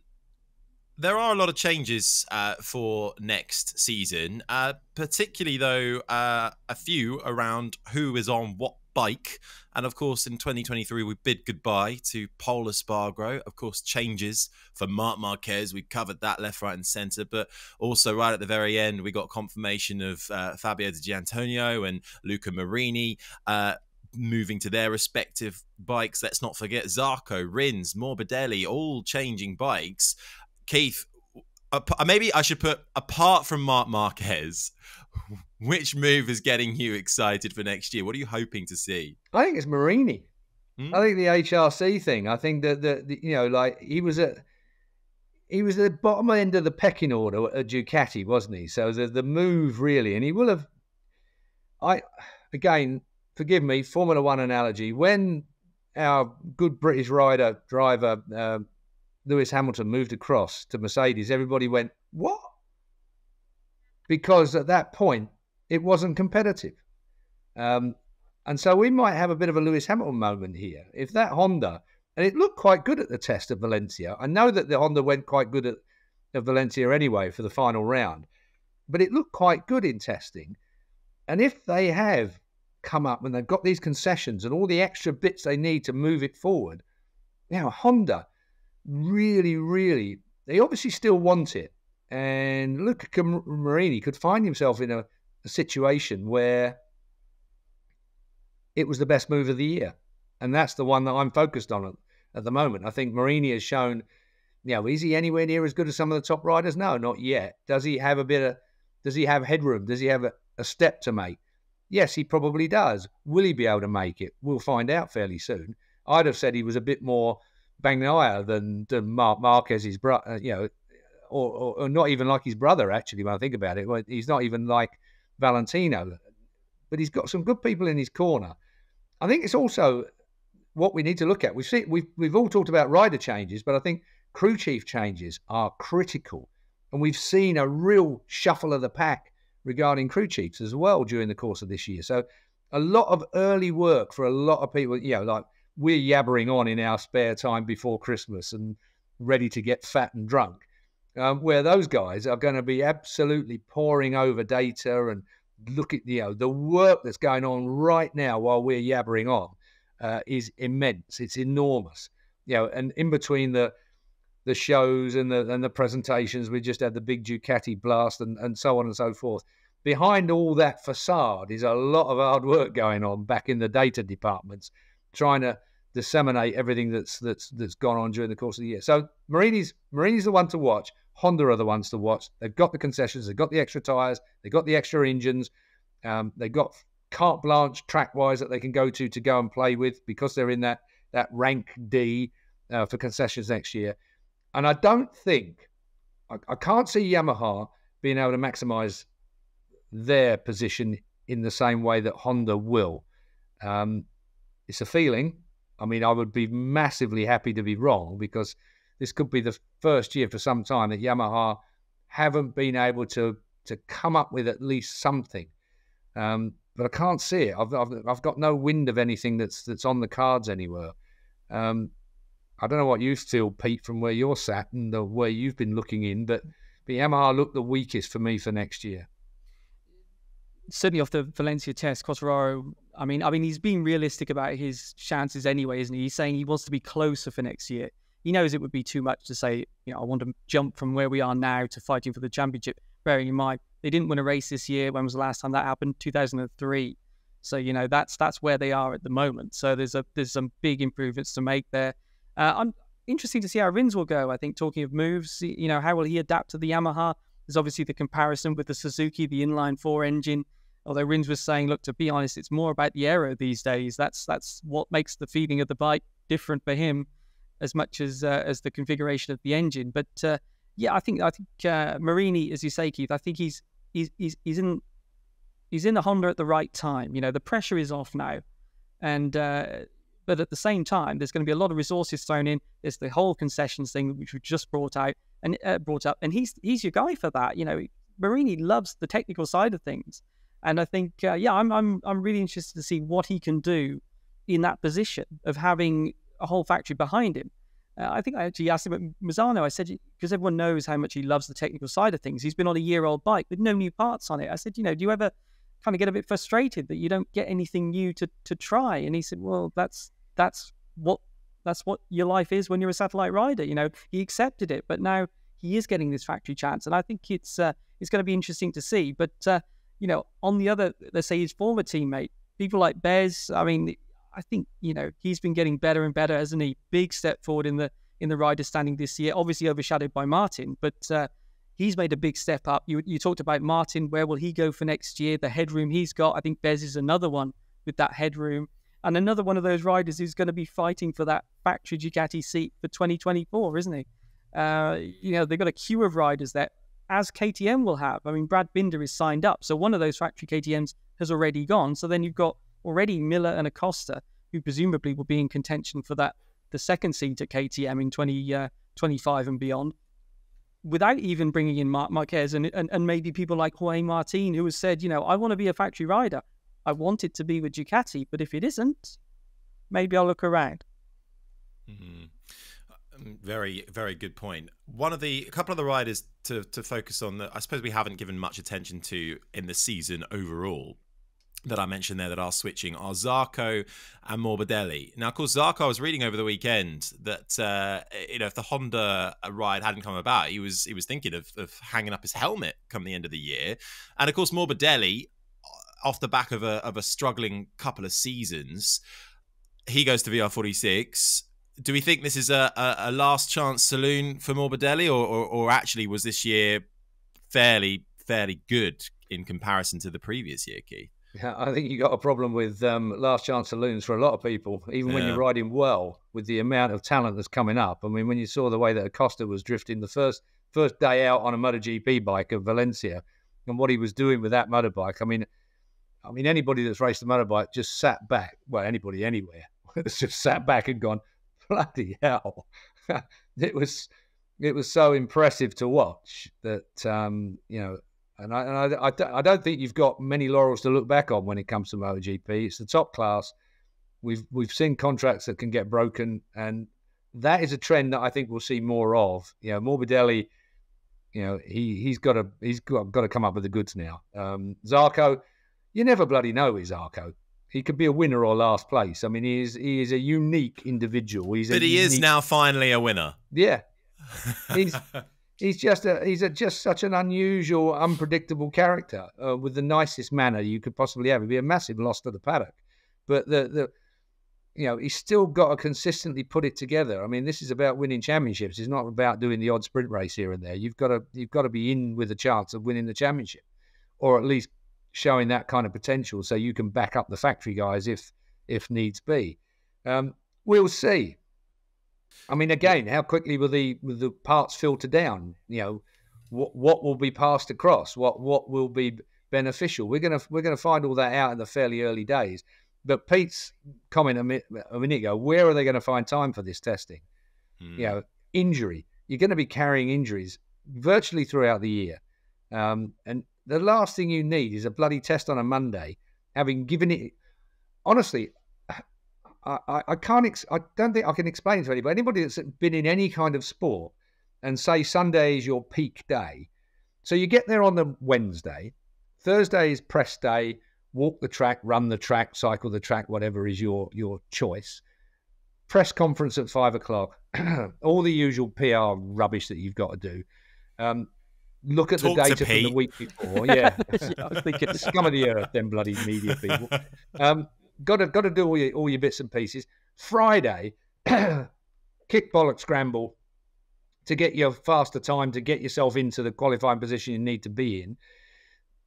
there are a lot of changes uh, for next season, uh, particularly though uh, a few around who is on what bike. And of course, in 2023, we bid goodbye to Pol Espargaro. Of course, changes for Marc Marquez. We covered that left, right, and centre. But also, right at the very end, we got confirmation of uh, Fabio Di Giannantonio and Luca Marini uh, moving to their respective bikes. Let's not forget Zarco, Rins, Morbidelli, all changing bikes. Keith, maybe I should put apart from Marc Marquez, *laughs* which move is getting you excited for next year? What are you hoping to see? I think it's Marini. Hmm? I think the HRC thing. I think that the, the, you know like he was at he was at the bottom end of the pecking order at Ducati, wasn't he? So the the move really, and he will have. I again, forgive me, Formula One analogy. When our good British rider driver uh, Lewis Hamilton moved across to Mercedes, everybody went, What? Because at that point, it wasn't competitive. Um, and so we might have a bit of a Lewis Hamilton moment here. If that Honda, and it looked quite good at the test of Valencia. I know that the Honda went quite good at, at Valencia anyway for the final round, but it looked quite good in testing. And if they have come up and they've got these concessions and all the extra bits they need to move it forward, now Honda really, really, they obviously still want it. And Luca Marini could find himself in a, a situation where it was the best move of the year. and that's the one that I'm focused on at, at the moment. I think Marini has shown, you know, is he anywhere near as good as some of the top riders? No, not yet. Does he have a bit of, does he have headroom? Does he have a, a step to make? Yes, he probably does. Will he be able to make it? We'll find out fairly soon. I'd have said he was a bit more Bagnaia than than Marc Marquez's brother, uh, you know, or, or, or, not even like his brother. Actually, when I think about it, he's not even like Valentino, but he's got some good people in his corner. I think it's also what we need to look at. We've seen, we've we've all talked about rider changes, but I think crew chief changes are critical, and we've seen a real shuffle of the pack regarding crew chiefs as well during the course of this year. So a lot of early work for a lot of people. You know, like we're yabbering on in our spare time before Christmas and ready to get fat and drunk. Um, where those guys are going to be absolutely pouring over data and look at you know the work that's going on right now while we're yabbering on uh, is immense. It's enormous. You know, and in between the the shows and the and the presentations, we just had the big Ducati blast and, and so on and so forth. Behind all that facade is a lot of hard work going on back in the data departments, trying to disseminate everything that's that's that's gone on during the course of the year. So Marini's Marini's the one to watch. Honda are the ones to watch. They've got the concessions, they've got the extra tires, they've got the extra engines, um, they've got carte blanche track wise that they can go to to go and play with because they're in that that rank D uh, for concessions next year. And I don't think I, I can't see Yamaha being able to maximise their position in the same way that Honda will. Um, it's a feeling. I mean, I would be massively happy to be wrong because this could be the first year for some time that Yamaha haven't been able to to come up with at least something. Um, but I can't see it. I've, I've, I've got no wind of anything that's that's on the cards anywhere. Um, I don't know what you feel, Pete, from where you're sat and the way you've been looking in, but the Yamaha look the weakest for me for next year. Certainly off the Valencia test, Quartararo. I mean, I mean, he's being realistic about his chances anyway, isn't he? He's saying he wants to be closer for next year he knows it would be too much to say, you know, I want to jump from where we are now to fighting for the championship. Bearing in mind they didn't win a race this year. When was the last time that happened? 2003. So you know that's that's where they are at the moment. So there's a there's some big improvements to make there. Uh, I'm interesting to see how Rins will go. I think talking of moves, you know, how will he adapt to the Yamaha? There's obviously the comparison with the Suzuki, the inline four engine. Although Rins was saying, look, to be honest, it's more about the aero these days. That's that's what makes the feeling of the bike different for him as much as uh, as the configuration of the engine. But uh, yeah, I think I think uh, Marini, as you say, Keith, I think he's he's he's, he's in he's in the Honda at the right time. You know, the pressure is off now, and uh, but at the same time, there's going to be a lot of resources thrown in. There's the whole concessions thing which we just brought out and uh, brought up, and he's he's your guy for that. You know, Marini loves the technical side of things, and I think uh, yeah, I'm I'm I'm really interested to see what he can do in that position of having a whole factory behind him. Uh, I think I actually asked him at Misano. I said because everyone knows how much he loves the technical side of things. He's been on a year-old bike with no new parts on it. I said, you know, do you ever kind of get a bit frustrated that you don't get anything new to to try? And he said, well, that's that's what that's what your life is when you're a satellite rider. You know, he accepted it, but now he is getting this factory chance, and I think it's uh, it's going to be interesting to see. But uh, you know, on the other, let's say his former teammate, people like Bez. I mean, I think you know he's been getting better and better, hasn't he? Big step forward in the in the rider standing this year, obviously overshadowed by Martin, but uh, he's made a big step up. You you talked about Martin, where will he go for next year? The headroom he's got, I think Bez is another one with that headroom, and another one of those riders who's going to be fighting for that factory Ducati seat for 2024, isn't he? Uh, you know they've got a queue of riders there, as KTM will have. I mean, Brad Binder is signed up, so one of those factory KTM's has already gone. So then you've got already Miller and Acosta, who presumably will be in contention for that the second seat at KTM in 2025 uh, and beyond, without even bringing in Marc Marquez and, and, and maybe people like Jorge Martin, who has said, you know, I want to be a factory rider. I want it to be with Ducati, but if it isn't, maybe I'll look around. Mm-hmm. Very, very good point. One of the, a couple of the riders to to focus on that I suppose we haven't given much attention to in the season overall that I mentioned there that are switching are Zarco and Morbidelli. Now, of course, Zarco, I was reading over the weekend that uh, you know if the Honda ride hadn't come about, he was he was thinking of, of hanging up his helmet come the end of the year, and of course Morbidelli, off the back of a of a struggling couple of seasons. he goes to VR46. Do we think this is a, a, a last chance saloon for Morbidelli, or, or, or actually was this year fairly fairly good in comparison to the previous year, Keith? Yeah, I think you got a problem with um, last chance saloons for a lot of people, even when you're riding well with the amount of talent that's coming up. I mean, when you saw the way that Acosta was drifting the first first day out on a MotoGP bike at Valencia, and what he was doing with that motorbike, I mean, I mean, anybody that's raced a motorbike just sat back. Well, anybody anywhere that's *laughs* just sat back and gone, *laughs* bloody hell! *laughs* it was it was so impressive to watch that um, you know and I, and I, I don't- I don't think you've got many laurels to look back on when it comes to MotoGP. It's the top class. We've we've seen contracts that can get broken, and that is a trend that I think we'll see more of. You know, Morbidelli, you know, he he's got to he's got, got to come up with the goods now. Um, Zarco, you never bloody know with Zarco. He could be a winner or last place. I mean, he is he is a unique individual. He's a But he is now finally a winner. Yeah, *laughs* He's- he's just a he's a, just such an unusual, unpredictable character uh, with the nicest manner you could possibly have. He'd be a massive loss to the paddock, but the the you know he's still got to consistently put it together. I mean, this is about winning championships. It's not about doing the odd sprint race here and there. You've got to you've got to be in with a chance of winning the championship, or at least showing that kind of potential, so you can back up the factory guys if if needs be. Um, we'll see. I mean, again, how quickly will the will the parts filter down? You know, what what will be passed across? What what will be beneficial? We're gonna we're gonna find all that out in the fairly early days. But Pete's comment a minute, a minute ago: where are they going to find time for this testing? Hmm. You know, injury. You're going to be carrying injuries virtually throughout the year, um, and the last thing you need is a bloody test on a Monday, having given it. Honestly, I, I, I can't. Ex- I don't think I can explain to anybody. Anybody that's been in any kind of sport, and say Sunday is your peak day, so you get there on the Wednesday, Thursday is press day. Walk the track, run the track, cycle the track, whatever is your your choice. Press conference at five o'clock. *clears throat* all the usual PR rubbish that you've got to do. Um, look at Talk the data from the week before. Yeah, *laughs* I was thinking the scum of the earth, them bloody media people. Um, got to got to do all your all your bits and pieces. Friday, *clears throat* kick bollock scramble to get your faster time to get yourself into the qualifying position you need to be in.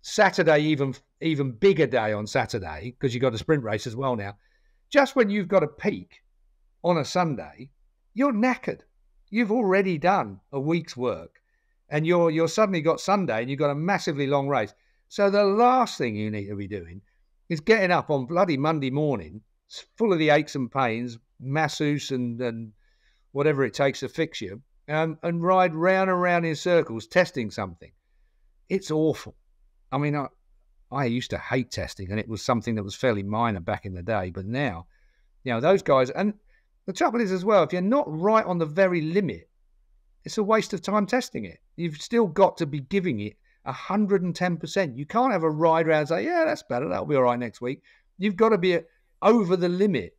Saturday, even even bigger day on Saturday because you've got a sprint race as well now. Just when you've got a peak on a Sunday, you're knackered. You've already done a week's work, and you're you're suddenly got Sunday and you've got a massively long race. So the last thing you need to be doing is getting up on bloody Monday morning, full of the aches and pains, masseuse and, and whatever it takes to fix you, um, and ride round and round in circles testing something. It's awful. I mean, I, I used to hate testing, and it was something that was fairly minor back in the day. But now, you know, those guys, and the trouble is as well, if you're not right on the very limit, it's a waste of time testing it. You've still got to be giving it 110%. You can't have a ride around and say, yeah, that's better. That'll be all right next week. You've got to be over the limit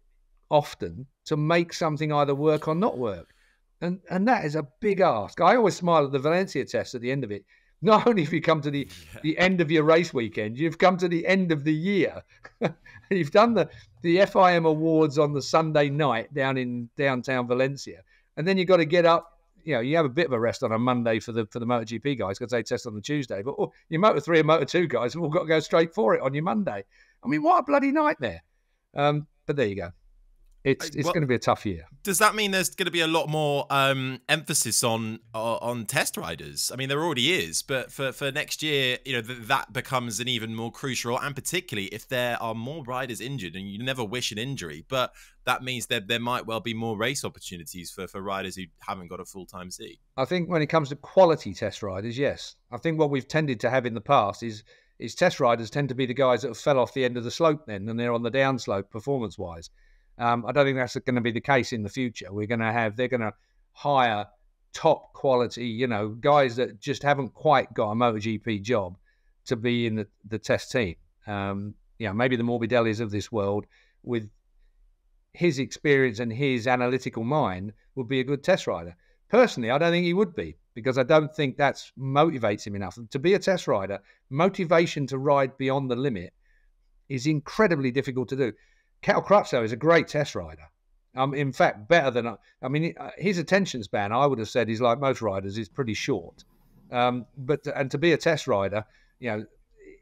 often to make something either work or not work. And, and that is a big ask. I always smile at the Valencia test at the end of it. *laughs* Not only have you come to the, the end of your race weekend, you've come to the end of the year. *laughs* you've done the, the FIM awards on the Sunday night down in downtown Valencia. And then you've got to get up. You know, you have a bit of a rest on a Monday for the for the MotoGP guys because they test on the Tuesday. But oh, your Moto 3 and Moto 2 guys have all got to go straight for it on your Monday. I mean, what a bloody nightmare. Um, but there you go. It's it's well- going to be a tough year. Does that mean there's going to be a lot more um, emphasis on uh, on test riders? I mean, there already is, but for, for next year, you know, th- that becomes an even more crucial, and particularly if there are more riders injured, and you never wish an injury, but that means that there might well be more race opportunities for, for riders who haven't got a full time seat. I think when it comes to quality test riders, yes. I think what we've tended to have in the past is is test riders tend to be the guys that have fell off the end of the slope then, and they're on the downslope performance wise. Um, I don't think that's going to be the case in the future. We're going to have they're going to hire top quality, you know, guys that just haven't quite got a MotoGP job to be in the, the test team. Um, you know, maybe the Morbidellis of this world with his experience and his analytical mind would be a good test rider. Personally, I don't think he would be because I don't think that motivates him enough. To be a test rider, motivation to ride beyond the limit is incredibly difficult to do. Cal Crutchlow is a great test rider. Um, in fact, better than I I mean, uh, his attention span, I would have said, is like most riders, is pretty short. Um, but and to be a test rider, you know,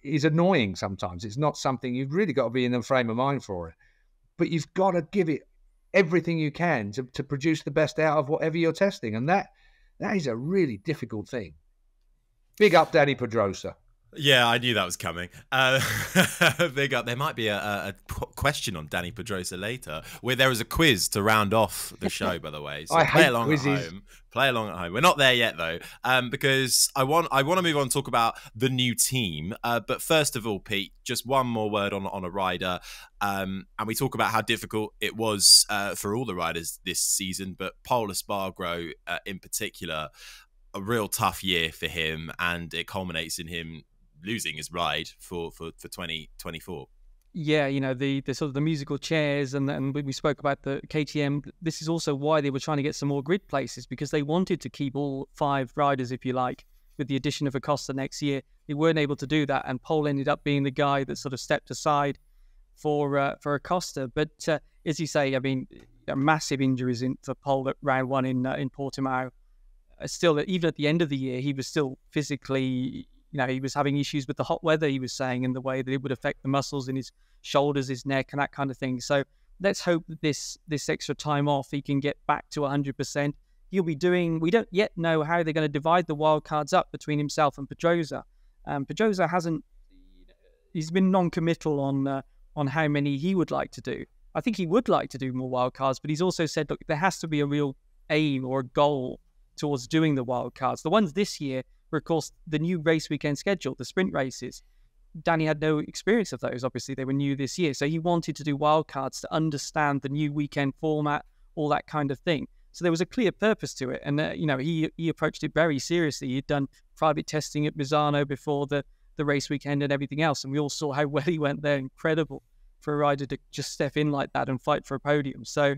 is annoying sometimes. It's not something you've really got to be in the frame of mind for it. But you've got to give it everything you can to, to produce the best out of whatever you're testing, and that that is a really difficult thing. Big up, Dani Pedrosa. Yeah, I knew that was coming. Uh, *laughs* big up. There might be a, a, question on Dani Pedrosa later, where there is a quiz to round off the show. By the way, *laughs* so I play along quizzes. at home. Play along at home. We're not there yet though, um, because I want I want to move on and talk about the new team. Uh, but first of all, Pete, just one more word on on a rider, um, and we talk about how difficult it was uh, for all the riders this season, but Pol Espargaro uh, in particular a real tough year for him, and it culminates in him losing his ride for for for 2024 yeah, you know the the sort of the musical chairs, and and we spoke about the KTM. This is also why they were trying to get some more grid places because they wanted to keep all five riders, if you like, with the addition of Acosta next year. They weren't able to do that, and Pol ended up being the guy that sort of stepped aside for uh, for Acosta. But uh, as you say, I mean, massive injuries in for Pol at round one in uh, in Portimao. Uh, still, even at the end of the year, he was still physically you know, he was having issues with the hot weather, he was saying, and the way that it would affect the muscles in his shoulders, his neck, and that kind of thing. So let's hope that this this extra time off, he can get back to 100%. He'll be doing, we don't yet know how they're going to divide the wild cards up between himself and Pedrosa. Um, Pedrosa hasn't, he's been non committal on, uh, on how many he would like to do. I think he would like to do more wild cards, but he's also said, look, there has to be a real aim or a goal towards doing the wild cards. The ones this year were, of course, the new race weekend schedule, the sprint races. Dani had no experience of those. Obviously, they were new this year. So he wanted to do wildcards to understand the new weekend format, all that kind of thing. So there was a clear purpose to it. And, uh, you know, he he approached it very seriously. He'd done private testing at Misano before the, the race weekend and everything else. And we all saw how *laughs* well he went there. Incredible for a rider to just step in like that and fight for a podium. So,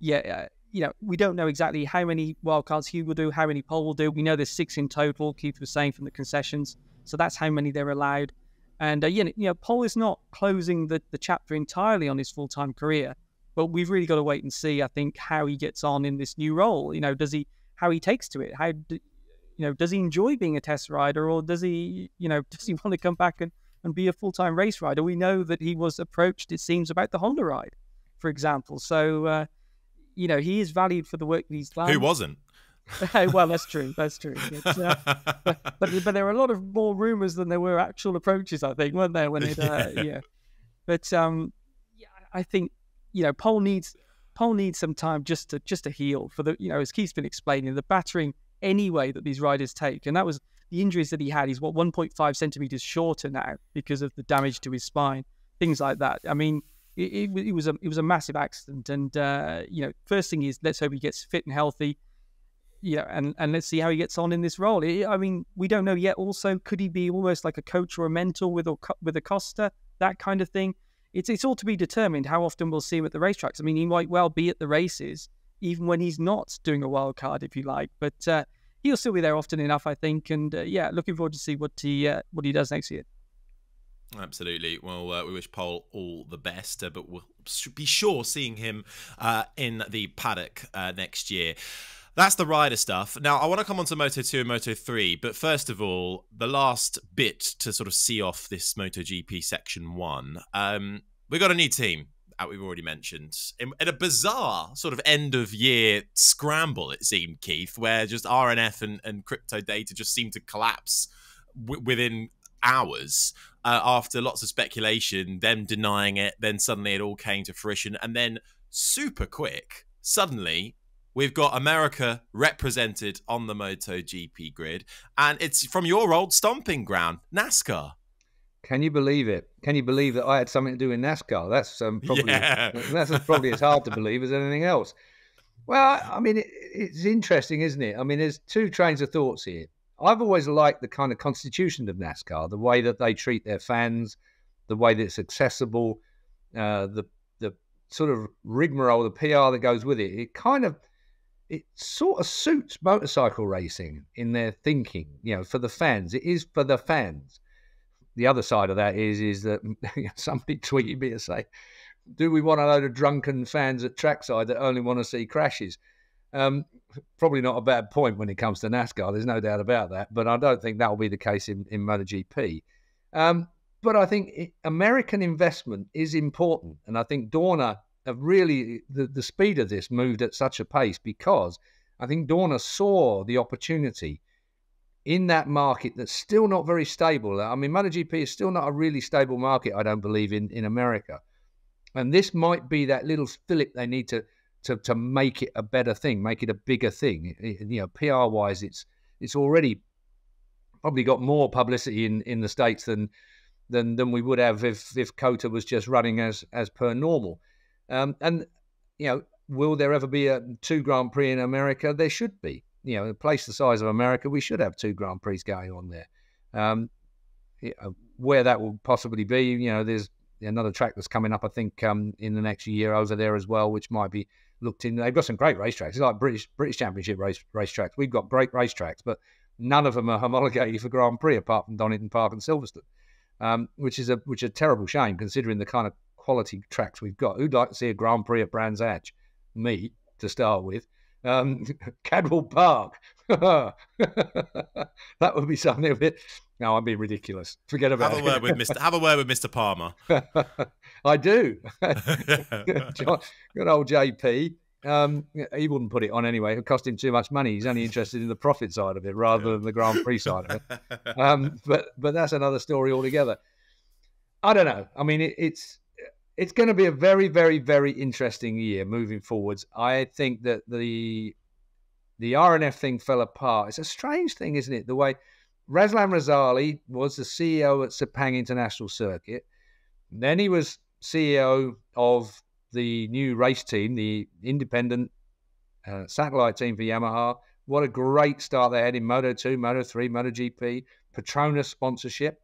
yeah, uh, you know, we don't know exactly how many wildcards he will do, how many Pol will do. We know there's six in total, Keith was saying from the concessions. So that's how many they're allowed. And, uh, you, know, you know, Pol is not closing the, the chapter entirely on his full time career, but we've really got to wait and see, I think, how he gets on in this new role. You know, does he, how he takes to it? How, do, you know, does he enjoy being a test rider or does he, you know, *laughs* does he want to come back and, and be a full time race rider? We know that he was approached, it seems, about the Honda ride, for example. So, uh, you know, he is valued for the work that he's done. Who wasn't? *laughs* well, that's true. That's true. Uh, *laughs* but, but, but there were a lot of more rumors than there were actual approaches. I think, weren't there? When it, uh, *laughs* yeah. yeah. But um, yeah, I think you know, Pol needs Pol needs some time just to just to heal for the you know, as Keith's been explaining, the battering anyway that these riders take, and that was the injuries that he had. He's what 1.5 centimeters shorter now because of the damage to his spine, things like that. I mean, it, it, it was a it was a massive accident, and uh, you know, first thing is let's hope he gets fit and healthy. Know, and, and let's see how he gets on in this role. I mean, we don't know yet. Also, could he be almost like a coach or a mentor with with Acosta, that kind of thing? It's it's all to be determined. How often we'll see him at the racetracks. I mean, he might well be at the races even when he's not doing a wild card, if you like. But uh, he'll still be there often enough, I think. And uh, yeah, looking forward to see what he uh, what he does next year. Absolutely. Well, uh, we wish Pol all the best, uh, but we'll be sure seeing him uh, in the paddock uh, next year. That's the rider stuff. Now, I want to come on to Moto 2 and Moto 3, but first of all, the last bit to sort of see off this MotoGP Section 1. Um, we got a new team that we've already mentioned in, in, a bizarre sort of end of year scramble, it seemed, Keith, where just RNF and, and crypto data just seemed to collapse within hours uh, after lots of speculation, them denying it, then suddenly it all came to fruition, and then super quick, suddenly we've got America represented on the MotoGP grid, and it's from your old stomping ground, NASCAR. Can you believe it? Can you believe that I had something to do in NASCAR? That's um, *laughs* probably yeah. that's probably as hard to believe as anything else. Well, I mean, it, it's interesting, isn't it? I mean, there's two trains of thoughts here. I've always liked the kind of constitution of NASCAR, the way that they treat their fans, the way that it's accessible, uh, the the sort of rigmarole, the PR that goes with it. It kind of it sort of suits motorcycle racing in their thinking. You know, for the fans, it is for the fans. The other side of that is is that *laughs* somebody tweeted me and say, do we want a load of drunken fans at trackside that only want to see crashes? Um, probably not a bad point when it comes to NASCAR. There's no doubt about that. But I don't think that will be the case in, in MotoGP. Um, but I think American investment is important. And I think Dorna have really, the, the speed of this moved at such a pace because I think Dorna saw the opportunity in that market that's still not very stable. I mean, MotoGP is still not a really stable market, I don't believe, in, in America. And this might be that little fillip they need to to to make it a better thing, make it a bigger thing. You know, PR wise, it's it's already probably got more publicity in, in the states than than than we would have if if COTA was just running as as per normal. Um, and you know, will there ever be a two Grand Prix in America? There should be. You know, a place the size of America, we should have two Grand Prix going on there. Um, where that will possibly be, you know, there's another track that's coming up, I think, um, in the next year over there as well, which might be looked in. They've got some great racetracks. It's like British British Championship race racetracks. We've got great racetracks, but none of them are homologated for Grand Prix apart from Donington Park and Silverstone, um, which is a which is a terrible shame considering the kind of quality tracks we've got. Who'd like to see a Grand Prix at Brands Hatch? Me to start with. Um, *laughs* Cadwell Park. *laughs* that would be something a bit. No, I'm being ridiculous. Forget about have a word with Mr. Have a word with Mr. Palmer. *laughs* I do. *laughs* Good old JP. Um, he wouldn't put it on anyway. It cost him too much money. He's only interested in the profit side of it rather than the Grand Prix side of it. Um, but but that's another story altogether. I don't know. I mean, it, it's it's going to be a very, very, very interesting year moving forwards. I think that the the RNF thing fell apart. It's a strange thing, isn't it? The way Razlan Razali was the CEO at Sepang International Circuit. Then he was CEO of the new race team, the independent uh, satellite team for Yamaha. What a great start they had in Moto 2, Moto 3, Moto GP, Petronas sponsorship.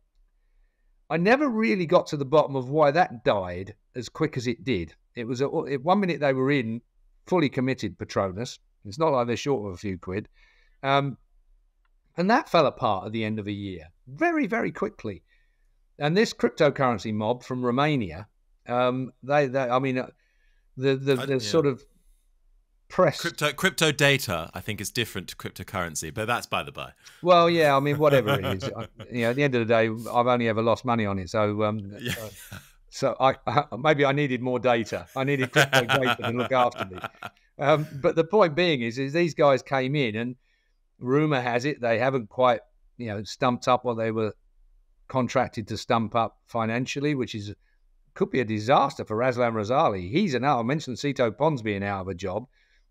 I never really got to the bottom of why that died as quick as it did. It was a, one minute they were in fully committed Petronas. It's not like they're short of a few quid. Um, and that fell apart at the end of a year very, very quickly. And this cryptocurrency mob from Romania, um, they, they, I mean, uh, the the, the yeah. sort of press crypto crypto data i think is different to cryptocurrency but that's by the by well yeah i mean whatever it is *laughs* I, you know at the end of the day i've only ever lost money on it so um yeah. so, so I, I, *laughs* maybe i needed more data i needed crypto data to look after me *laughs* um, but the point being is is these guys came in and rumor has it they haven't quite you know stumped up what they were contracted to stump up financially which is could be a disaster for Razlan Razali. He's an out. I mentioned Sito Pons being out of a job.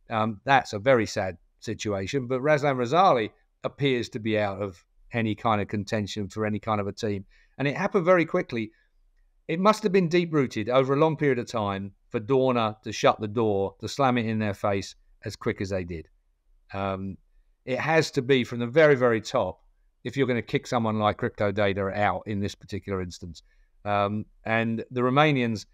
Um, that's a very sad situation. But Razlan Razali appears to be out of any kind of contention for any kind of a team. And it happened very quickly. It must have been deep rooted over a long period of time for Dorna to shut the door, to slam it in their face as quick as they did. Um, it has to be from the very, very top if you're going to kick someone like Crypto Data out in this particular instance. Um, and the Romanians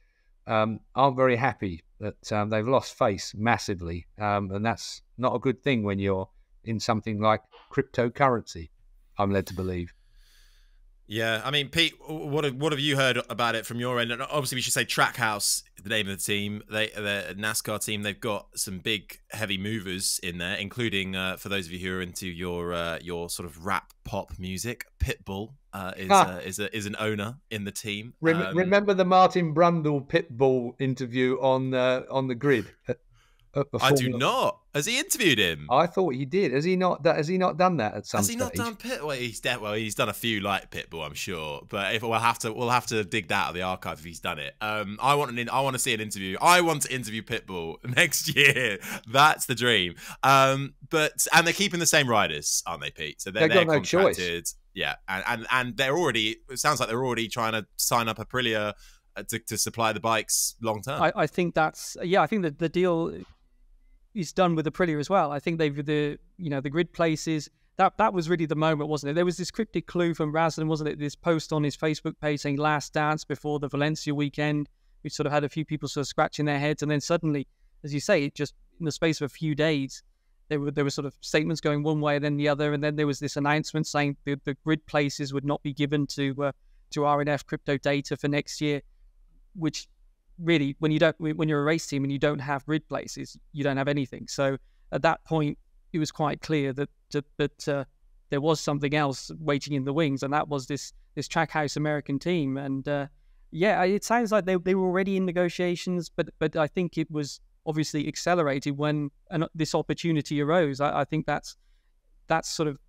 um, aren't very happy that um, they've lost face massively, um, and that's not a good thing when you're in something like cryptocurrency. I'm led to believe. Yeah, I mean, Pete, what have, what have you heard about it from your end? And obviously, we should say Trackhouse, the name of the team, they the NASCAR team. They've got some big, heavy movers in there, including uh, for those of you who are into your uh, your sort of rap pop music, Pitbull uh, is ah. is a, is an owner in the team. Rem- um, remember the Martin Brundle Pitbull interview on uh, on the grid? I do not. Has he interviewed him? I thought he did. Has he not? Has he not done that at some? Has he stage? not done pit? Well, he's de- well, he's done a few like Pitbull, I'm sure. But if we'll have to, we'll have to dig that out of the archive if he's done it. Um, I want an, I want to see an interview. I want to interview Pitbull *laughs* next year. That's the dream. Um, but and they're keeping the same riders, aren't they, Pete? So they're, they're got no choice. Yeah, and, and and they're already. It sounds like they're already trying to sign up Aprilia uh, to, to supply the bikes long term. I, I think that's yeah. I think that the deal is done with Aprilia as well. I think they've the you know the grid places that that was really the moment, wasn't it? There was this cryptic clue from Razlan, wasn't it? This post on his Facebook page saying "last dance" before the Valencia weekend, We sort of had a few people sort of scratching their heads, and then suddenly, as you say, it just in the space of a few days, there were there were sort of statements going one way and then the other, and then there was this announcement saying the, the grid places would not be given to uh, to RNF crypto data for next year, which really, when you don't, when you're a race team and you don't have grid places, you don't have anything. So at that point, it was quite clear that that, uh, there was something else waiting in the wings, and that was this this Trackhouse American team. And uh, yeah, it sounds like they they were already in negotiations, but but I think it was obviously accelerated when an, this opportunity arose. I, I, think that's that's sort of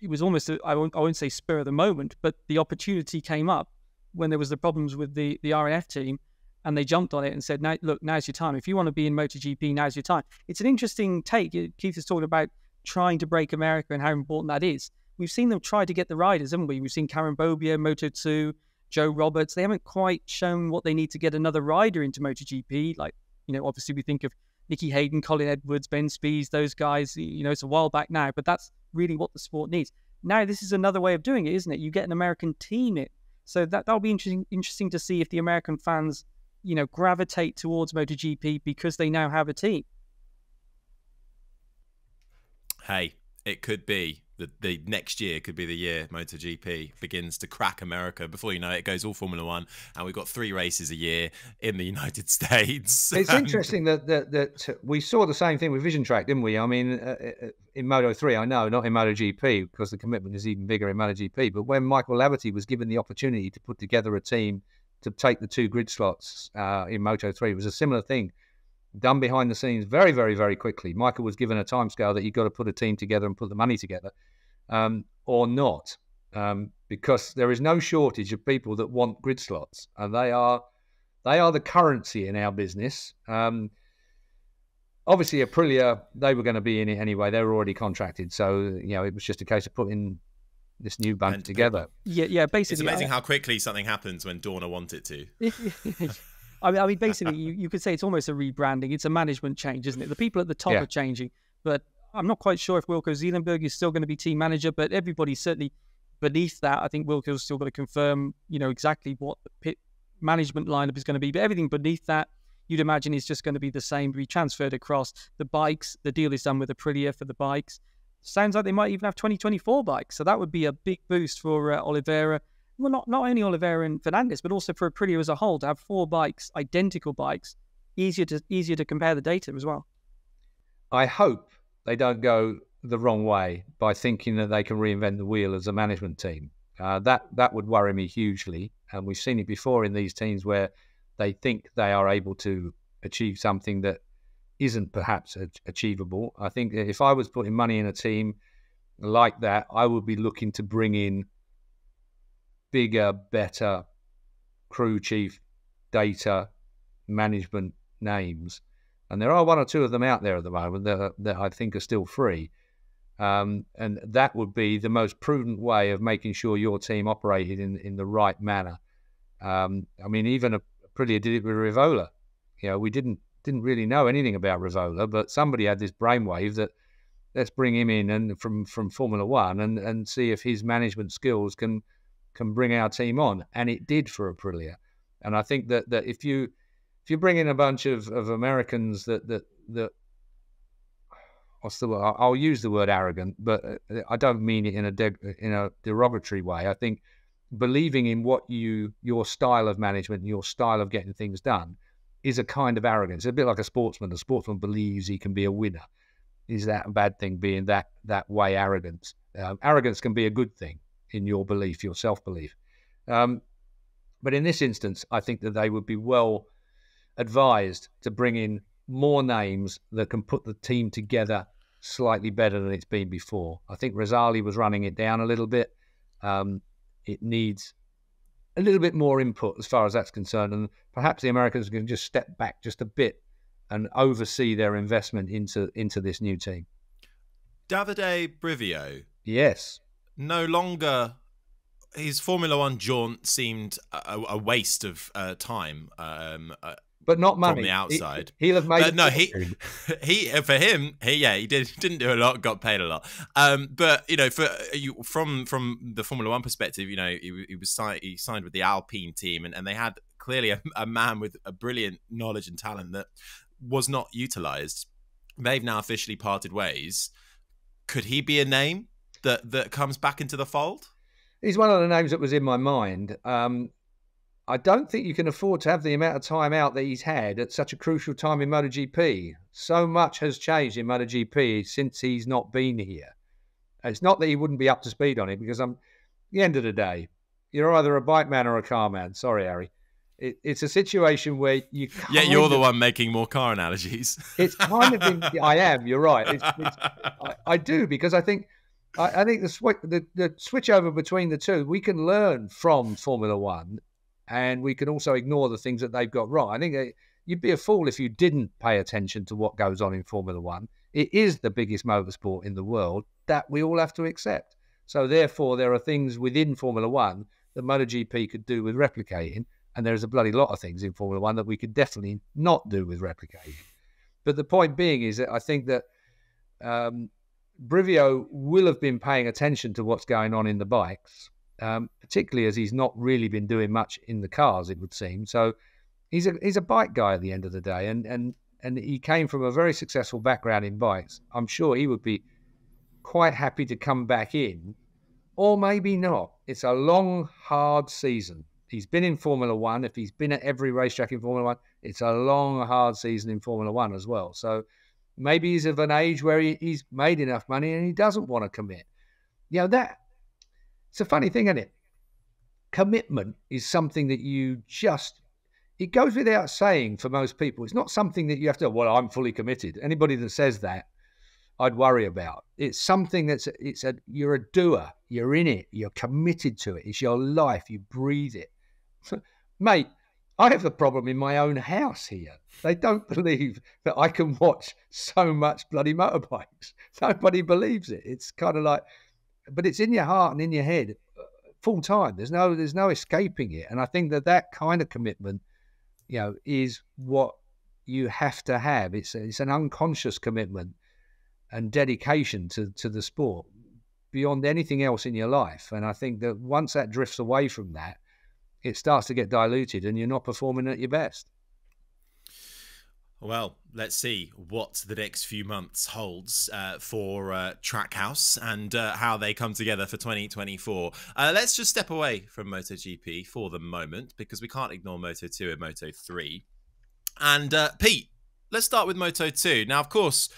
it was almost I I won't, I won't say spur of the moment, but the opportunity came up when there was the problems with the the RNF team, and they jumped on it and said, "Now, look, now's your time. If you want to be in MotoGP, now's your time." It's an interesting take. Keith is talking about trying to break America and how important that is. We've seen them try to get the riders, haven't we? We've seen Cameron Beaubier, Moto 2, Joe Roberts. They haven't quite shown what they need to get another rider into MotoGP. Like, you know, obviously we think of Nicky Hayden, Colin Edwards, Ben Spies, those guys. You know, it's a while back now, but that's really what the sport needs. Now, this is another way of doing it, isn't it? You get an American team in. So that, that'll be interesting, interesting to see if the American fans, you know, gravitate towards MotoGP because they now have a team. Hey, it could be the, the next year could be the year MotoGP begins to crack America. Before you know it, it goes all Formula One, and we've got three races a year in the *laughs* United States. It's interesting that, that that we saw the same thing with Vision Track, didn't we? I mean, uh, uh in Moto Three, I know, not in MotoGP, because the commitment is even bigger in MotoGP. But when Michael Laverty was given the opportunity to put together a team to take the two grid slots uh, in Moto Three, it was a similar thing done behind the scenes very, very, very quickly. Michael was given a timescale that you've got to put a team together and put the money together um, or not, um, because there is no shortage of people that want grid slots, and they are they are the currency in our business. Um, obviously, Aprilia they were going to be in it anyway; they were already contracted, so you know it was just a case of putting this new band and together. Yeah, yeah. Basically, it's amazing I, how quickly something happens when Dorna wanted it to. *laughs* I mean, I mean, basically, you, you could say it's almost a rebranding. It's a management change, isn't it? The people at the top yeah. are changing, but I'm not quite sure if Wilco Zeelenberg is still going to be team manager, but everybody's certainly beneath that. I think Wilco's still got to confirm, you know, exactly what the pit management lineup is going to be. But everything beneath that, you'd imagine is just going to be the same, be transferred across. The bikes, the deal is done with Aprilia for the bikes. Sounds like they might even have 2024 bikes. So that would be a big boost for uh, Oliveira. Well, not, not only Oliveira and Fernandez, but also for Aprilia as a whole to have four bikes, identical bikes, easier to easier to compare the data as well. I hope they don't go the wrong way by thinking that they can reinvent the wheel as a management team. Uh, that that would worry me hugely, and we've seen it before in these teams where they think they are able to achieve something that isn't perhaps achievable. I think if I was putting money in a team like that, I would be looking to bring in bigger, better crew chief, data management names and there are one or two of them out there at the moment that, that I think are still free. Um, and that would be the most prudent way of making sure your team operated in, in the right manner. Um, I mean, even did it with Rivola. You know, we didn't didn't really know anything about Rivola, but somebody had this brainwave that let's bring him in and from from Formula One and and see if his management skills can can bring our team on, and it did for Aprilia. And I think that that if you if you bring in a bunch of, of Americans that that that what's the word? I'll use the word arrogant, but uh, I don't mean it in a de- in a derogatory way. I think believing in what you your style of management, your style of getting things done, is a kind of arrogance. It's a bit like a sportsman. A sportsman believes he can be a winner. Is that a bad thing? Being that that way arrogant. Um, arrogance can be a good thing in your belief, your self belief. Um, but in this instance, I think that they would be well advised to bring in more names that can put the team together slightly better than it's been before. I think Razali was running it down a little bit. Um, it needs a little bit more input as far as that's concerned, and perhaps the Americans can just step back just a bit and oversee their investment into into this new team. Davide Brivio. Yes. No longer his Formula One jaunt seemed a, a waste of uh, time. Um, uh, but not money from the outside. He, will have made. But no, he *laughs* he for him, he yeah, he did didn't do a lot, got paid a lot. Um, but you know, for you from from the Formula One perspective, you know, he, he was signed he signed with the Alpine team, and, and they had clearly a, a man with a brilliant knowledge and talent that was not utilized. They've now officially parted ways. Could he be a name that that comes back into the fold? He's one of the names that was in my mind. Um, I don't think you can afford to have the amount of time out that he's had at such a crucial time in MotoGP. So much has changed in MotoGP since he's not been here. It's not that he wouldn't be up to speed on it, because I'm, the end of the day, you're either a bike man or a car man. Sorry, Harry. It, it's a situation where you. Yeah, you're the one making more car analogies. it's kind of. Been, *laughs* I am. You're right. It's, it's, I, I, do because I think. I, I think the, sw- the the switch over between the two, we can learn from Formula One, and we can also ignore the things that they've got wrong. I think uh, you'd be a fool if you didn't pay attention to what goes on in Formula One. It is the biggest motorsport in the world that we all have to accept. So therefore, there are things within Formula One that MotoGP could do with replicating, and there's a bloody lot of things in Formula One that we could definitely not do with replicating. But the point being is that I think that um, Brivio will have been paying attention to what's going on in the bikes, um, particularly as he's not really been doing much in the cars, it would seem. So he's a he's a bike guy at the end of the day, and and and he came from a very successful background in bikes. I'm sure he would be quite happy to come back in, or maybe not. It's a long, hard season. He's been in Formula One. If he's been at every racetrack in Formula One, it's a long, hard season in Formula One as well. So maybe he's of an age where he, he's made enough money and he doesn't want to commit. You know, that it's a funny thing, isn't it? Commitment is something that you just it goes without saying for most people. It's not something that you have to, well, I'm fully committed. Anybody that says that I'd worry about. It's something that's it's a you're a doer. You're in it. You're committed to it. It's your life. You breathe it, *laughs* mate. I have a problem in my own house here. They don't *laughs* believe that I can watch so much bloody motorbikes. *laughs* Nobody believes it. It's kind of like, but it's in your heart and in your head full time. There's no there's no escaping it. And I think that that kind of commitment, you know, is what you have to have. It's it's an unconscious commitment and dedication to, to the sport beyond anything else in your life. And I think that once that drifts away from that, it starts to get diluted and you're not performing at your best. Well, let's see what the next few months holds uh, for uh, Trackhouse and uh, how they come together for 2024. Uh, let's just step away from MotoGP for the moment because we can't ignore Moto 2 and Moto 3. And uh, Pete, let's start with Moto 2. Now, of course,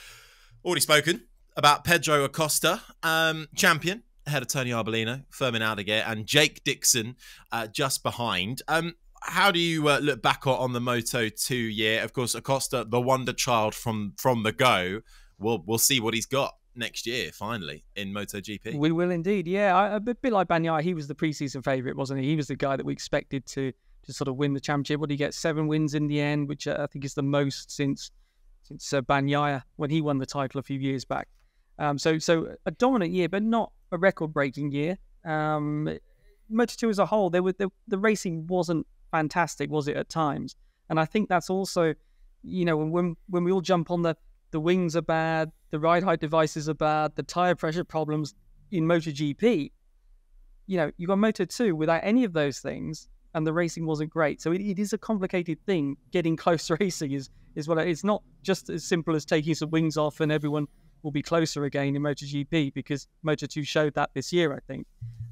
Already spoken about Pedro Acosta, um, champion ahead of Tony Arbolino, Fermin Aldeguer, and Jake Dixon uh, just behind. Um, how do you uh, look back on the Moto Two year? Of course, Acosta, the wonder child from from the go. We'll we'll see what he's got next year. Finally, in MotoGP, we will indeed. Yeah, a bit like Bagnaia, he was the preseason favourite, wasn't he? He was the guy that we expected to to sort of win the championship. What did he get? Seven wins in the end, which uh, I think is the most since since uh, Bagnaia when he won the title a few years back. Um, so so a dominant year, but not a record-breaking year. Um, Moto2 as a whole, they were the, the racing wasn't fantastic, was it at times? And I think that's also, you know, when when we all jump on the the wings are bad, the ride height devices are bad, the tire pressure problems in MotoGP. You know, you got Moto 2 without any of those things, and the racing wasn't great. So it, it is a complicated thing. Getting close *laughs* racing is is what it's not just as simple as taking some wings off and everyone will be closer again in MotoGP because Moto2 showed that this year, I think.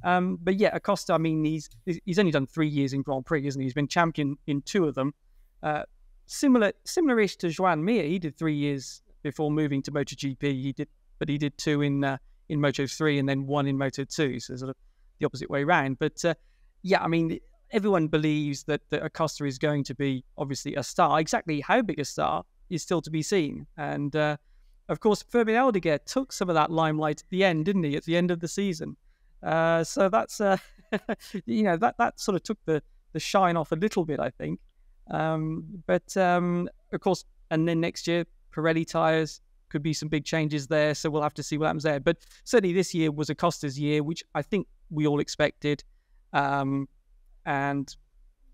Um, but yeah, Acosta, I mean, he's he's only done three years in Grand Prix, isn't he? He's been champion in two of them. Uh, similar, similar-ish to Joan Mir. He did three years before moving to MotoGP. He did, but he did two in uh, in Moto three and then one in Moto two. So sort of the opposite way around. But uh, yeah, I mean, everyone believes that, that Acosta is going to be obviously a star. Exactly how big a star is still to be seen. And uh, of course, Fermin Aldeguer took some of that limelight at the end, didn't he? At the end of the season. Uh, so that's uh, *laughs* you know that that sort of took the the shine off a little bit, I think. Um, but um, of course, and then next year, Pirelli tires could be some big changes there. So we'll have to see what happens there. But certainly this year was Acosta's year, which I think we all expected. Um, and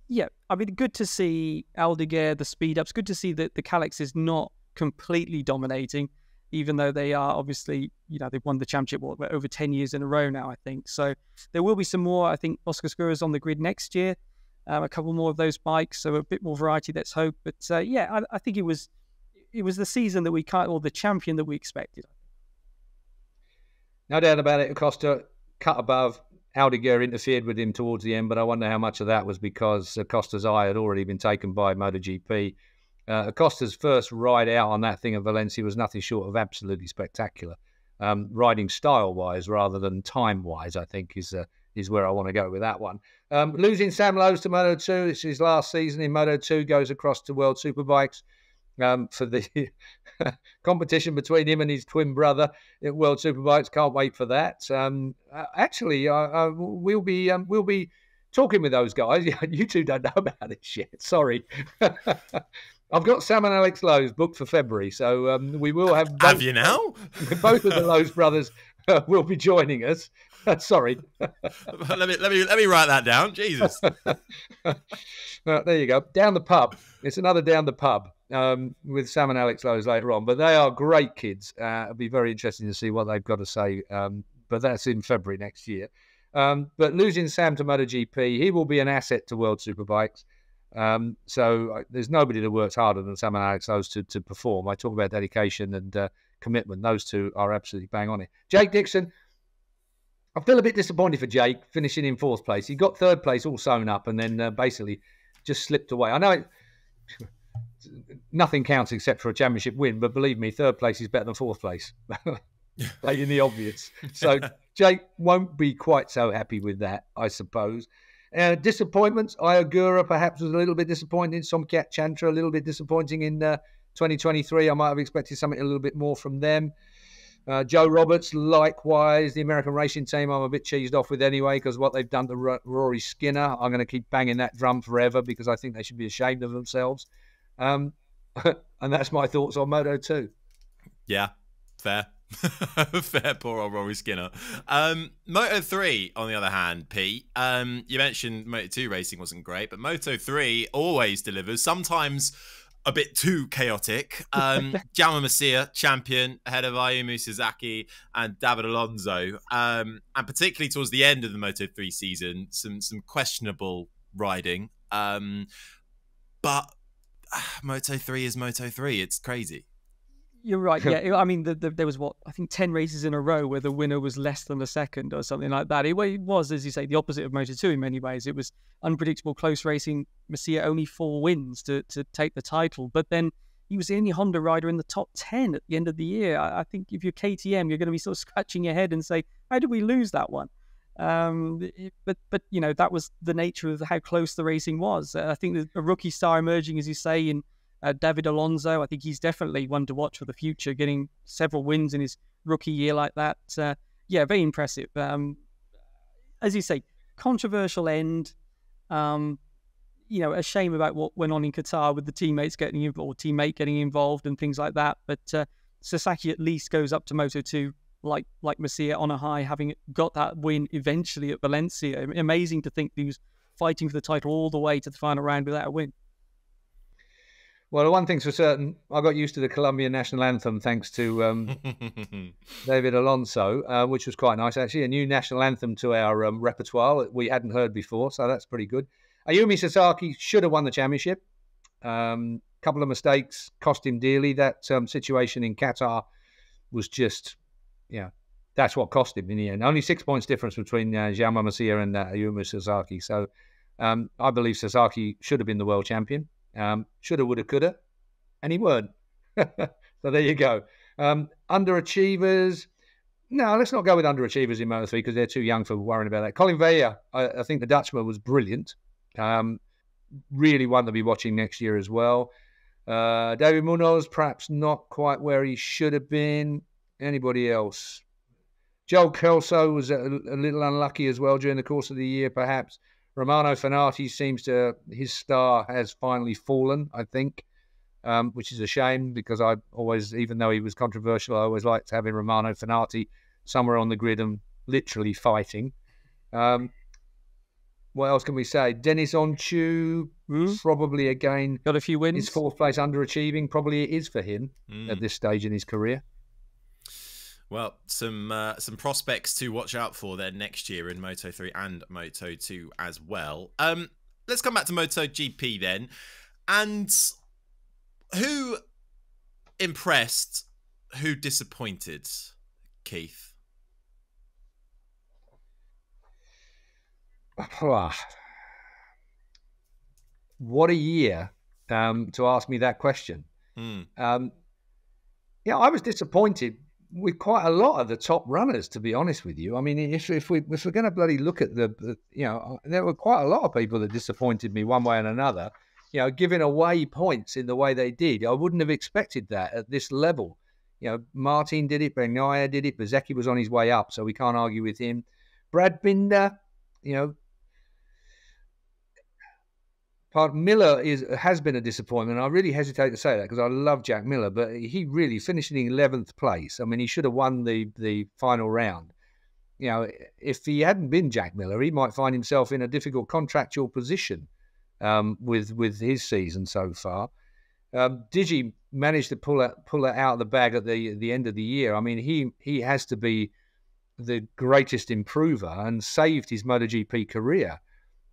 yeah, I mean, good to see Aldeguer, the speed ups. Good to see that the Kalex is not completely dominating, even though they are obviously, you know, they've won the championship over 10 years in a row now, I think. So there will be some more. I think Oscar is on the grid next year, um, a couple more of those bikes. So a bit more variety, let's hope. But uh, yeah, I, I, think it was it was the season that we can't, or the champion that we expected. No doubt about it. Acosta cut above Aldeguer interfered with him towards the end, but I wonder how much of that was because Acosta's eye had already been taken by MotoGP. Uh, Acosta's first ride out on that thing at Valencia was nothing short of absolutely spectacular. Um, riding style wise rather than time wise, I think is uh, is where I want to go with that one. Um, losing Sam Lowes to Moto 2, this is his last season in Moto 2, goes across to World Superbikes um, for the *laughs* competition between him and his twin brother at World Superbikes. Can't wait for that. Um, uh, actually, uh, uh, we'll be um, we'll be talking with those guys. *laughs* you two don't know about it yet. Sorry. *laughs* I've got Sam and Alex Lowes booked for February, so um, we will have. Both, have you now? *laughs* both of the Lowes brothers uh, will be joining us. Sorry. *laughs* let me let me let me write that down. Jesus. well, *laughs* there you go. Down the pub. It's another down the pub um, with Sam and Alex Lowes later on. But they are great kids. Uh, it'll be very interesting to see what they've got to say. Um, but that's in February next year. Um, but losing Sam to MotoGP, he will be an asset to World Superbikes. Um, so uh, there's nobody that works harder than Sam and Alex Lowes to, to perform. I talk about dedication and uh, commitment. Those two are absolutely bang on it. Jake Dixon, I feel a bit disappointed for Jake finishing in fourth place. He got third place all sewn up and then uh, basically just slipped away. I know it, *laughs* nothing counts except for a championship win, but believe me, third place is better than fourth place. *laughs* *laughs* Stating the obvious. So Jake won't be quite so happy with that, I suppose. Uh, disappointments. Ai Ogura perhaps was a little bit disappointing. Somkiat Chantra a little bit disappointing in uh, 2023. I might have expected something a little bit more from them. Uh, Joe Roberts, likewise, the American racing team, I'm a bit cheesed off with anyway because what they've done to R- Rory Skinner, I'm going to keep banging that drum forever because I think they should be ashamed of themselves. Um, *laughs* and that's my thoughts on Moto 2. Yeah, fair. *laughs* fair, poor old Rory Skinner. Um, Moto 3, on the other hand, Pete, um, you mentioned Moto 2 racing wasn't great, but Moto 3 always delivers. Sometimes a bit too chaotic. Um, *laughs* Jaume Masia, champion, ahead of Ayumu Sasaki and David Alonso. Um, and particularly towards the end of the Moto 3 season, some some questionable riding. Um, but uh, Moto 3 is Moto 3. It's crazy. You're right. Yeah, *laughs* I mean, the, the, there was what I think ten races in a row where the winner was less than a second or something like that. It, it was, as you say, the opposite of Moto Two in many ways. It was unpredictable, close racing. Masia only four wins to to take the title, but then he was the only Honda rider in the top ten at the end of the year. I, I think if you're KTM, you're going to be sort of *laughs* scratching your head and say, how did we lose that one? Um, but but you know that was the nature of how close the racing was. Uh, I think a rookie star emerging, as you say, in uh, David Alonso, I think he's definitely one to watch for the future, getting several wins in his rookie year like that. Uh, yeah, very impressive. Um, as you say, controversial end. Um, you know, a shame about what went on in Qatar with the teammates getting involved, teammate getting involved, and things like that. But uh, Sasaki at least goes up to Moto two like like Masia on a high, having got that win eventually at Valencia. Amazing to think he was fighting for the title all the way to the final round without a win. Well, one thing's for certain, I got used to the Colombian national anthem thanks to um, *laughs* David Alonso, uh, which was quite nice actually. A new national anthem to our um, repertoire that we hadn't heard before, so that's pretty good. Ayumu Sasaki should have won the championship. A um, couple of mistakes cost him dearly. That um, situation in Qatar was just, yeah, that's what cost him in the end. Only six points difference between uh, Jaume Masia and uh, Ayumu Sasaki. So um, I believe Sasaki should have been the world champion. Um, shoulda, woulda, coulda, and he weren't. so there you go. Um, underachievers. No, let's not go with underachievers in Moto 3 because they're too young for worrying about that. Collin Veijer, I, I think the Dutchman was brilliant. Um, really one to be watching next year as well. Uh, David Munoz, perhaps not quite where he should have been. Anybody else? Joel Kelso was a, a, little unlucky as well during the course of the year, perhaps. Romano Fenati seems to his star has finally fallen. I think, um, which is a shame because I always, even though he was controversial, I always liked having Romano Fenati somewhere on the grid and literally fighting. Um, what else can we say? Deniz Öncü, mm. probably again got a few wins. His fourth place underachieving, probably it is for him mm. at this stage in his career. Well, some uh, some prospects to watch out for there next year in Moto 3 and Moto 2 as well. Um, let's come back to Moto GP then. And who impressed, who disappointed, Keith? what a year um, to ask me that question. Mm. Um, yeah, I was disappointed with quite a lot of the top runners, to be honest with you. I mean, if, if we if we're going to bloody look at the, the, you know, uh, there were quite a lot of people that disappointed me one way and another. You know, giving away points in the way they did, I wouldn't have expected that at this level. You know, Martin did it, Bagnaia did it, Bezzecchi was on his way up, so we can't argue with him. Brad Binder, you know, part Miller is has been a disappointment. I really hesitate to say that because I love Jack Miller, but he really finishing in eleventh place. I mean, he should have won the the final round. You know, if he hadn't been Jack Miller, he might find himself in a difficult contractual position um, with with his season so far. Um, Diggia managed to pull it pull it out of the bag at the the end of the year. I mean, he he has to be the greatest improver and saved his MotoGP career.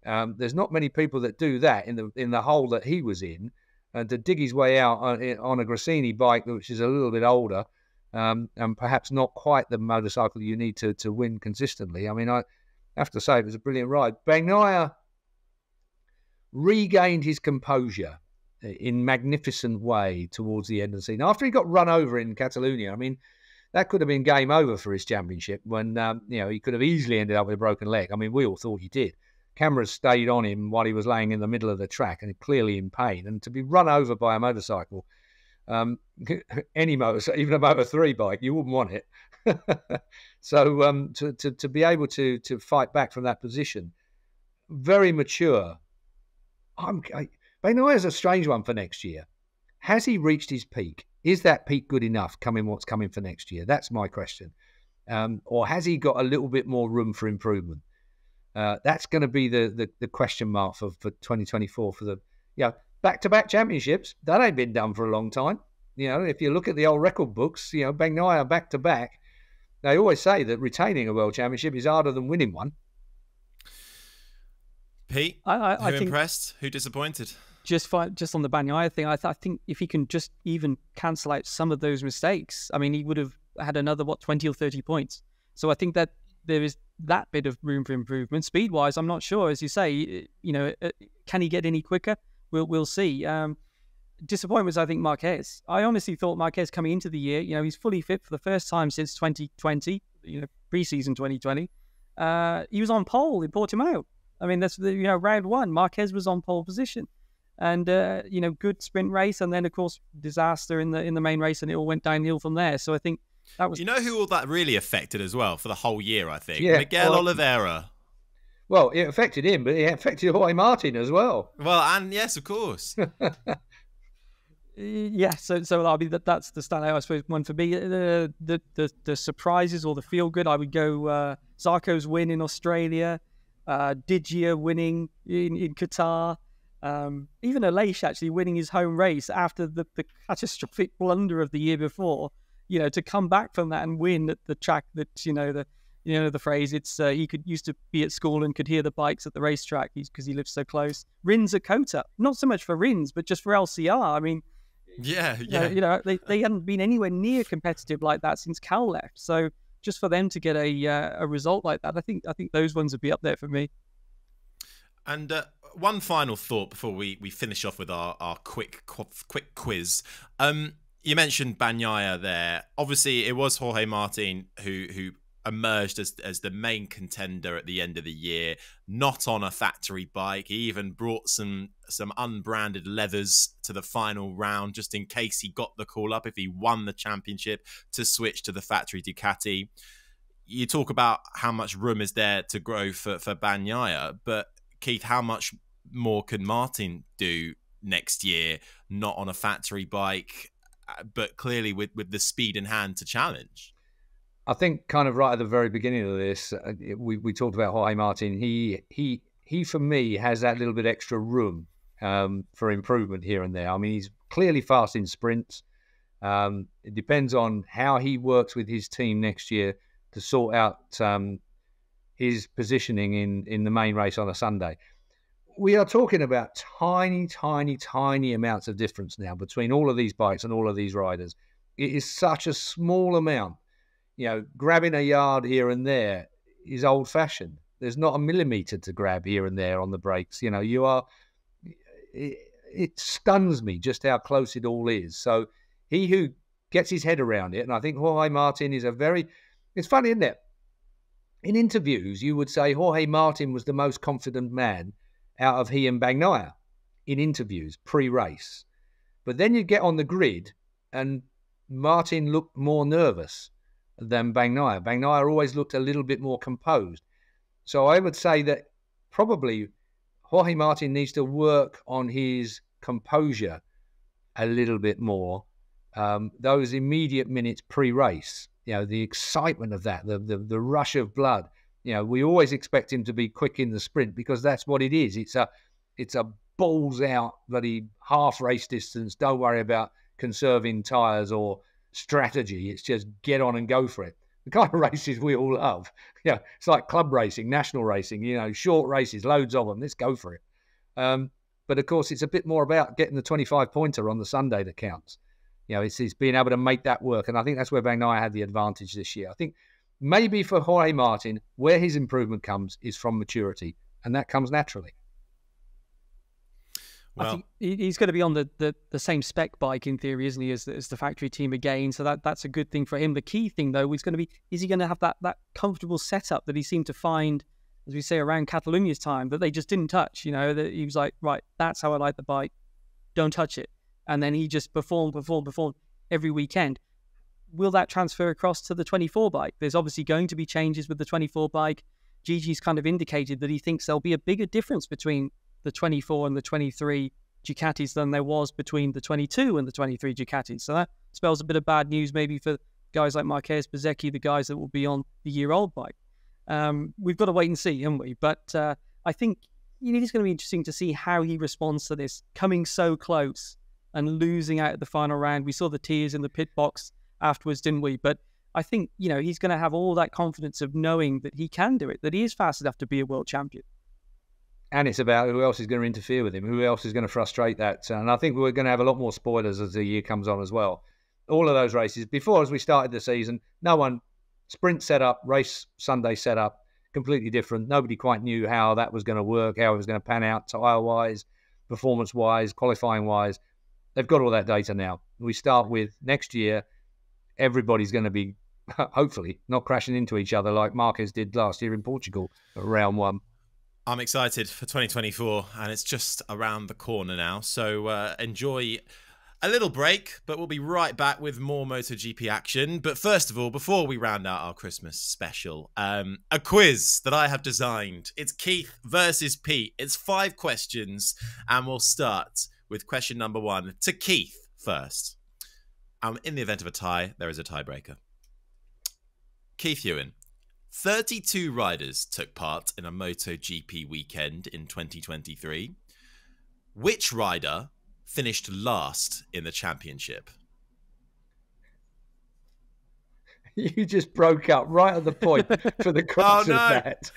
Um, there's not many people that do that in the in the hole that he was in, and to dig his way out on, on a Gresini bike, which is a little bit older, um, and perhaps not quite the motorcycle you need to to win consistently. I mean, I have to say it was a brilliant ride. Bagnaia regained his composure in magnificent way towards the end of the season after he got run over in Catalonia. I mean, that could have been game over for his championship when um, you know he could have easily ended up with a broken leg. I mean, we all thought he did. Cameras stayed on him while he was laying in the middle of the track and clearly in pain. And to be run over by a motorcycle, um, *laughs* any motor, *laughs* even a Moto 3 bike, you wouldn't want it. *laughs* so um, to, to, to be able to, to fight back from that position, very mature. I'm, I, is a strange one for next year. Has he reached his peak? Is that peak good enough coming what's coming for next year? That's my question. Um, or has he got a little bit more room for improvement? Uh, that's going to be the, the, the question mark for, for 2024 for the yeah back to back championships. That ain't been done for a long time. You know, if you look at the old record books, you know, Bagnaia back to back. They always say that retaining a world championship is harder than winning one. Pete, I, I, who I impressed? Who disappointed? Just for, just on the Bagnaia thing, I, th- I think if he can just even cancel out some of those mistakes, I mean, he would have had another what twenty or thirty points. So I think that there is that bit of room for improvement. Speed wise, I'm not sure. As you say, you know, uh, can he get any quicker? We'll we'll see. Um, disappointments, I think Marquez. I honestly thought Marquez coming into the year, you know, he's fully fit for the first time since 2020, you know, preseason 2020. Uh, he was on pole in Portimao. I mean, that's the you know round one. Marquez was on pole position, and uh, you know, good sprint race, and then of course disaster in the in the main race, and it all went downhill from there. So I think that was. You know who all that really affected as well for the whole year. I think yeah, Miguel well, Oliveira. Well, it affected him, but it affected Jorge Martin as well. Well, and yes, of course. *laughs* yeah, so so I mean that that's the standout I suppose one for me. The the the, the surprises or the feel good, I would go uh, Zarco's win in Australia, uh, Diggia winning in in Qatar, um, even Aleix actually winning his home race after the, the catastrophic blunder of the year before you know, to come back from that and win at the track that, you know, the, you know, the phrase, it's, uh, he could used to be at school and could hear the bikes at the racetrack because he lives so close. Rins at COTA, not so much for Rins, but just for LCR. I mean, yeah, yeah. You know, they, *laughs* they hadn't been anywhere near competitive like that since Cal left. So just for them to get a uh, a result like that, I think I think those ones would be up there for me. And uh, one final thought before we, we finish off with our, our quick quick quiz. Um, you mentioned Bagnaia there. Obviously, it was Jorge Martin who who emerged as as the main contender at the end of the year. Not on a factory bike. He even brought some some unbranded leathers to the final round, just in case he got the call up if he won the championship to switch to the factory Ducati. You talk about how much room is there to grow for for Bagnaia, but Keith, how much more can Martin do next year? Not on a factory bike but clearly with with the speed in hand to challenge. I think kind of right at the very beginning of this, uh, we we talked about Jorge Martin. He he he for me has that little bit extra room um, for improvement here and there. I mean, he's clearly fast in sprints. Um, it depends on how he works with his team next year to sort out um, his positioning in in the main race on a Sunday we are talking about tiny, tiny, tiny amounts of difference now between all of these bikes and all of these riders. It is such a small amount. You know, grabbing a yard here and there is old fashioned. There's not a millimeter to grab here and there on the brakes. You know, you are. It, it stuns me just how close it all is. So he who gets his head around it, and I think Jorge Martin is a very. It's funny, isn't it? In interviews, you would say Jorge Martin was the most confident man out of he and Bagnaia in interviews pre-race. But then you get on the grid, and Martin looked more nervous than Bagnaia. Bagnaia always looked a little bit more composed. So I would say that probably Jorge Martin needs to work on his composure a little bit more. Um, those immediate minutes pre-race, you know, the excitement of that, the, the the rush of blood. You know, we always expect him to be quick in the sprint because that's what it is. It's a it's a balls out bloody half race distance. Don't worry about conserving tyres or strategy. It's just get on and go for it. The kind of *laughs* races we all love. Yeah, it's like club racing, national racing, you know, short races, loads of them. Let's go for it. Um, but of course, it's a bit more about getting the 25 pointer on the Sunday that counts. You know, it's, it's being able to make that work. And I think that's where Bagnaia had the advantage this year. I think maybe for Jorge Martin, where his improvement comes is from maturity, and that comes naturally. Well, I think he's going to be on the, the, the, same spec bike in theory, isn't he, as, as the factory team again? So that that's a good thing for him. The key thing though is going to be is he going to have that that comfortable setup that he seemed to find, as we say around Catalonia's time, that they just didn't touch. You know, that he was like, right, that's how I like the bike, don't touch it, and then he just performed, performed, performed every weekend. Will that transfer across to the 24 bike? There's obviously going to be changes with the 24 bike. Gigi's kind of indicated that he thinks there'll be a bigger difference between the 24 and the 23 Ducatis than there was between the 22 and the 23 Ducatis. So that spells a bit of bad news maybe for guys like Marquez, Bezzecchi, the guys that will be on the year-old bike. Um, we've got to wait and see, haven't we? But uh, I think it is going to be interesting to see how he responds to this, coming so close and losing out at the final round. We saw the tears in the pit box afterwards, didn't we? But I think, you know, he's going to have all that confidence of knowing that he can do it, that he is fast enough to be a world champion and it's about who else is going to interfere with him, who else is going to frustrate that. Uh, and I think we're going to have a lot more spoilers as the year comes on as well. All of those races before, as we started the season, no one sprint setup, race Sunday setup, completely different. Nobody quite knew how that was going to work, how it was going to pan out, tire wise, performance wise, qualifying wise. They've got all that data now. We start with next year. Everybody's going to be *laughs* hopefully not crashing into each other like Marquez did last year in Portugal round one. I'm excited for 2024, and it's just around the corner now. So uh, enjoy a little break, but we'll be right back with more MotoGP action. But first of all, before we round out our Christmas special, um, a quiz that I have designed. It's Keith versus Pete. It's five questions, and we'll start with question number one to Keith first. Um, in the event of a tie, there is a tiebreaker. Keith Huewen, 32 riders took part in a MotoGP weekend in 2023. Which rider finished last in the championship? *laughs* You just broke up right at the point *laughs* for the question oh, no. that.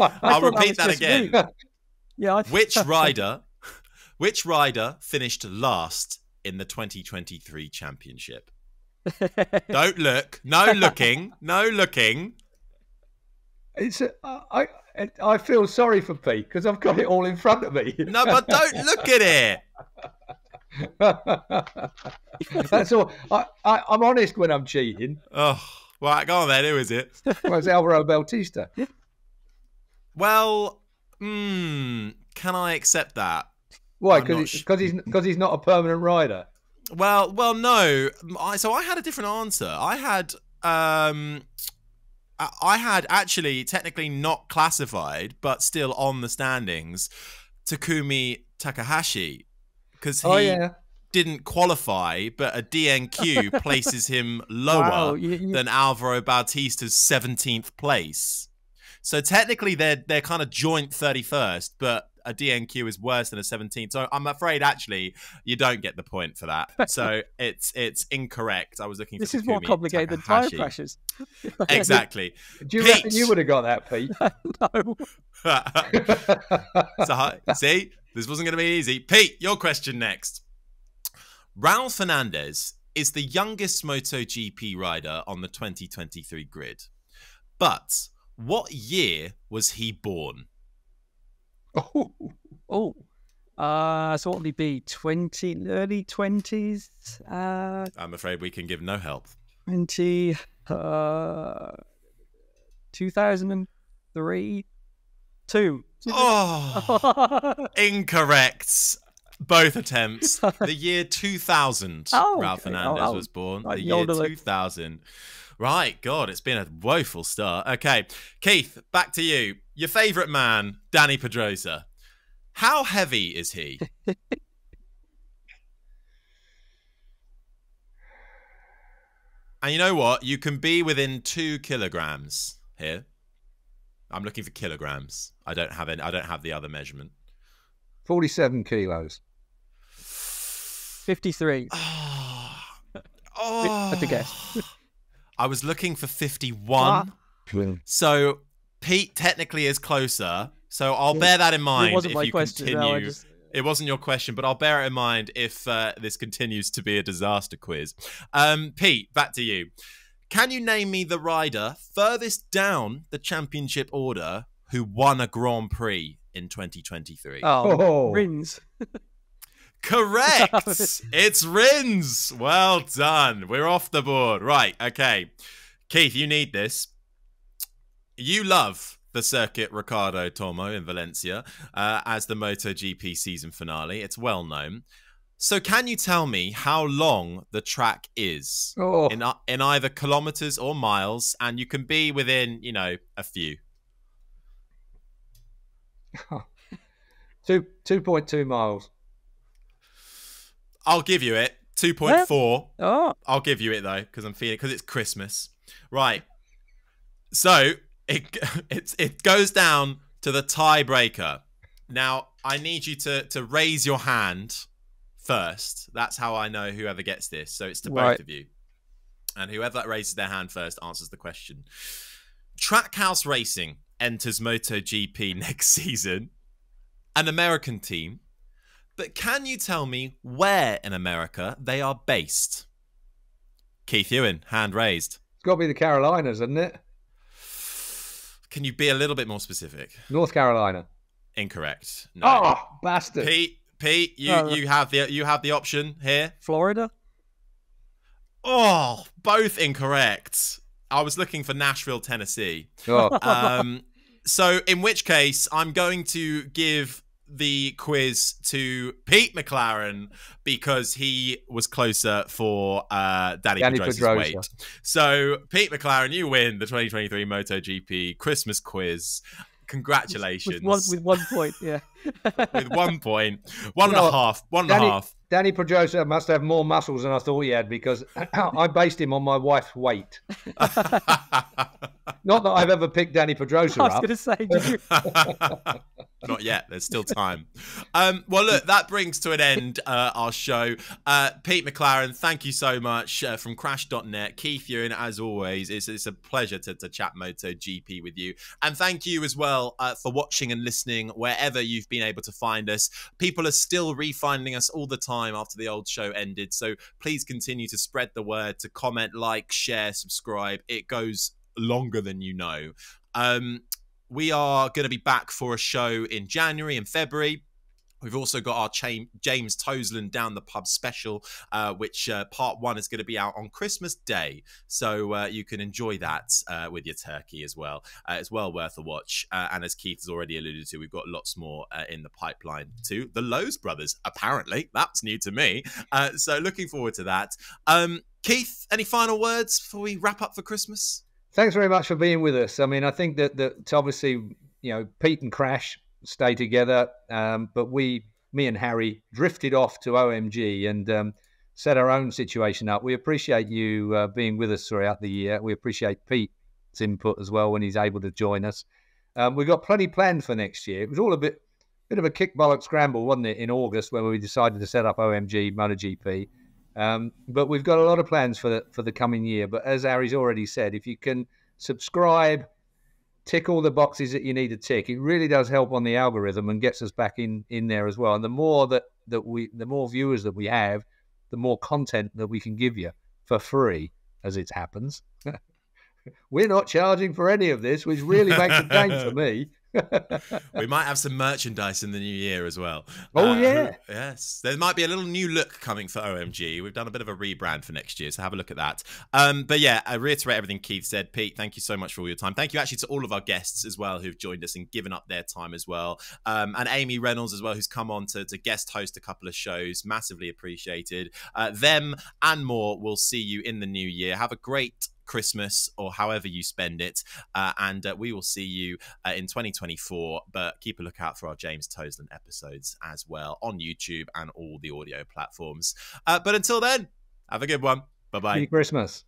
*laughs* I'll repeat that, that again. Me. Yeah. which rider? Which rider finished last in the 2023 championship? *laughs* Don't look. No looking. No looking. It's a, I I feel sorry for Pete because I've got it all in front of me. No, but don't look at it. *laughs* That's all. I, I am honest when I'm cheating. Oh, right, go on then. Who is it? *laughs* well, it's Alvaro Bautista. Well, hmm, can I accept that? Why? Because sh- he's because he's not a permanent rider. Well, well, no. I, so I had a different answer. I had um I had actually technically not classified, but still on the standings, Takumi Takahashi, because oh, he oh, yeah. didn't qualify, but a DNQ *laughs* places him lower wow, you, you... than Alvaro Bautista's seventeenth place. So technically, they're they're kind of joint thirty first, but a DNQ is worse than a 17. So I'm afraid actually you don't get the point for that. *laughs* So it's it's incorrect. I was looking. This is more complicated than tire pressures. *laughs* *laughs* exactly. Do you Pete. reckon you would have got that, Pete? no. so see, this wasn't going to be easy. Pete, your question next. Raul Fernandez is the youngest MotoGP rider on the 2023 grid, but What year was he born? Oh, Oh, uh, so what would he be? Twenty, early twenties, uh, I'm afraid we can give no help. twenty, uh, two thousand and three, two. Oh, *laughs* incorrect. Both attempts. *laughs* The year 2000, Oh, Ralph okay. Fernandez Oh, oh, was born. right, the year older look. 2000. Right, God, it's been a woeful start. Okay, Keith, back to you. Your favourite man, Dani Pedrosa. How heavy is he? *laughs* and you know what? You can be within two kilograms here. I'm looking for kilograms. I don't have any. I don't have the other measurement. 47 kilos. Fifty-three. *sighs* Oh, a guess. *sighs* I was looking for 51. Ah. So Pete technically is closer. So I'll bear that in mind it wasn't if my you question. continue. No, just, It wasn't your question, but I'll bear it in mind if uh, this continues to be a disaster quiz. Um, Pete, back to you. Can you name me the rider furthest down the championship order who won a Grand Prix in 2023? oh, Oh. Rins. *laughs* Correct. it's Rins. Well done. We're off the board. Right. Okay. Keith, you need this. You love the circuit Ricardo Tormo in Valencia uh, as the MotoGP season finale. It's well known. So, can you tell me how long the track is Oh, in uh, in either kilometers or miles? And you can be within, you know, a few. *laughs* two, 2.2 miles. I'll give you it. Two point four. Oh, I'll give you it though because I'm feeling because it's Christmas, right? So it *laughs* it's it goes down to the tiebreaker. Now I need you to to raise your hand first. That's how I know whoever gets this. So it's to both of you, and whoever raises their hand first answers the question. Trackhouse Racing enters MotoGP *laughs* next season, an American team. But can you tell me where in America they are based? Keith Huewen, hand raised. It's got to be the Carolinas, isn't it? Can you be a little bit more specific? North Carolina. Incorrect. No. Oh, bastard. Pete, Pete, you, Oh. you have the you have the option here. Florida. Oh, both incorrect. I was looking for Nashville, Tennessee. Oh, Um, so in which case, I'm going to give the quiz to Pete McLaren because he was closer for uh, Dani, Dani Pedrosa's Pedrosa. weight. So Pete McLaren, you win the 2023 MotoGP Christmas quiz. Congratulations. With one, with one point, yeah. *laughs* With one point, one and You know a half, one and a Dani- half. Dani Pedrosa must have more muscles than I thought he had because *clears throat* I based him on my wife's weight. *laughs* Not that I've ever picked Dani Pedrosa *laughs* I was up. going to say, did you? Not yet. There's still *laughs* time. Um, well, look, that brings to an end uh, our show. Uh, Pete McLaren, thank you so much uh, from Crash.net. Keith you Huewen, as always, it's, it's a pleasure to, to chat Moto GP with you. And thank you as well uh, for watching and listening wherever you've been able to find us. People are still refinding us all the time after the old show ended. So please continue to spread the word, to comment, like, share, subscribe. It goes longer than you know. Um, we are going to be back for a show in January and February. We've also got our James Toseland Down the Pub special, uh, which uh, part one is going to be out on Christmas Day. So uh, you can enjoy that uh, with your turkey as well. Uh, it's well worth a watch. Uh, and as Keith has already alluded to, we've got lots more in the pipeline too. The Lowes Brothers, apparently. That's new to me. So looking forward to that. Um, Keith, any final words before we wrap up for Christmas? Thanks very much for being with us. I mean, I think that that obviously, you know, Pete and Crash stay together, um, but we, me and Harry, drifted off to OMG and um, set our own situation up. We appreciate you uh, being with us throughout the year. We appreciate Pete's input as well when he's able to join us. Um, we've got plenty planned for next year. It was all a bit, bit of a kick bollock scramble, wasn't it, in August when we decided to set up OMG MotoGP. Um, but we've got a lot of plans for the for the coming year. But as Harry's already said, if you can subscribe, tick all the boxes that you need to tick, it really does help on the algorithm and gets us back in in there as well. And the more that that we, the more viewers that we have, the more content that we can give you for free, as it happens. *laughs* we're not charging for any of this, which really makes a game *laughs* for me. *laughs* we might have some merchandise in the new year as well. Oh uh, yeah, yes. There might be a little new look coming for OMG. We've done a bit of a rebrand for next year, so have a look at that. Um, but yeah, I reiterate everything Keith said. Pete, thank you so much for all your time. Thank you actually to all of our guests as well who've joined us and given up their time as well, um, and Amy Reynolds as well, who's come on to, to guest host a couple of shows. Massively appreciated. Uh, them and more. We'll see you in the new year. Have a great Christmas or however you spend it. Uh, and uh, we will see you uh, in 2024. But keep a lookout for our James Toseland episodes as well on YouTube and all the audio platforms. Uh, but until then, have a good one. Bye bye. Merry Christmas.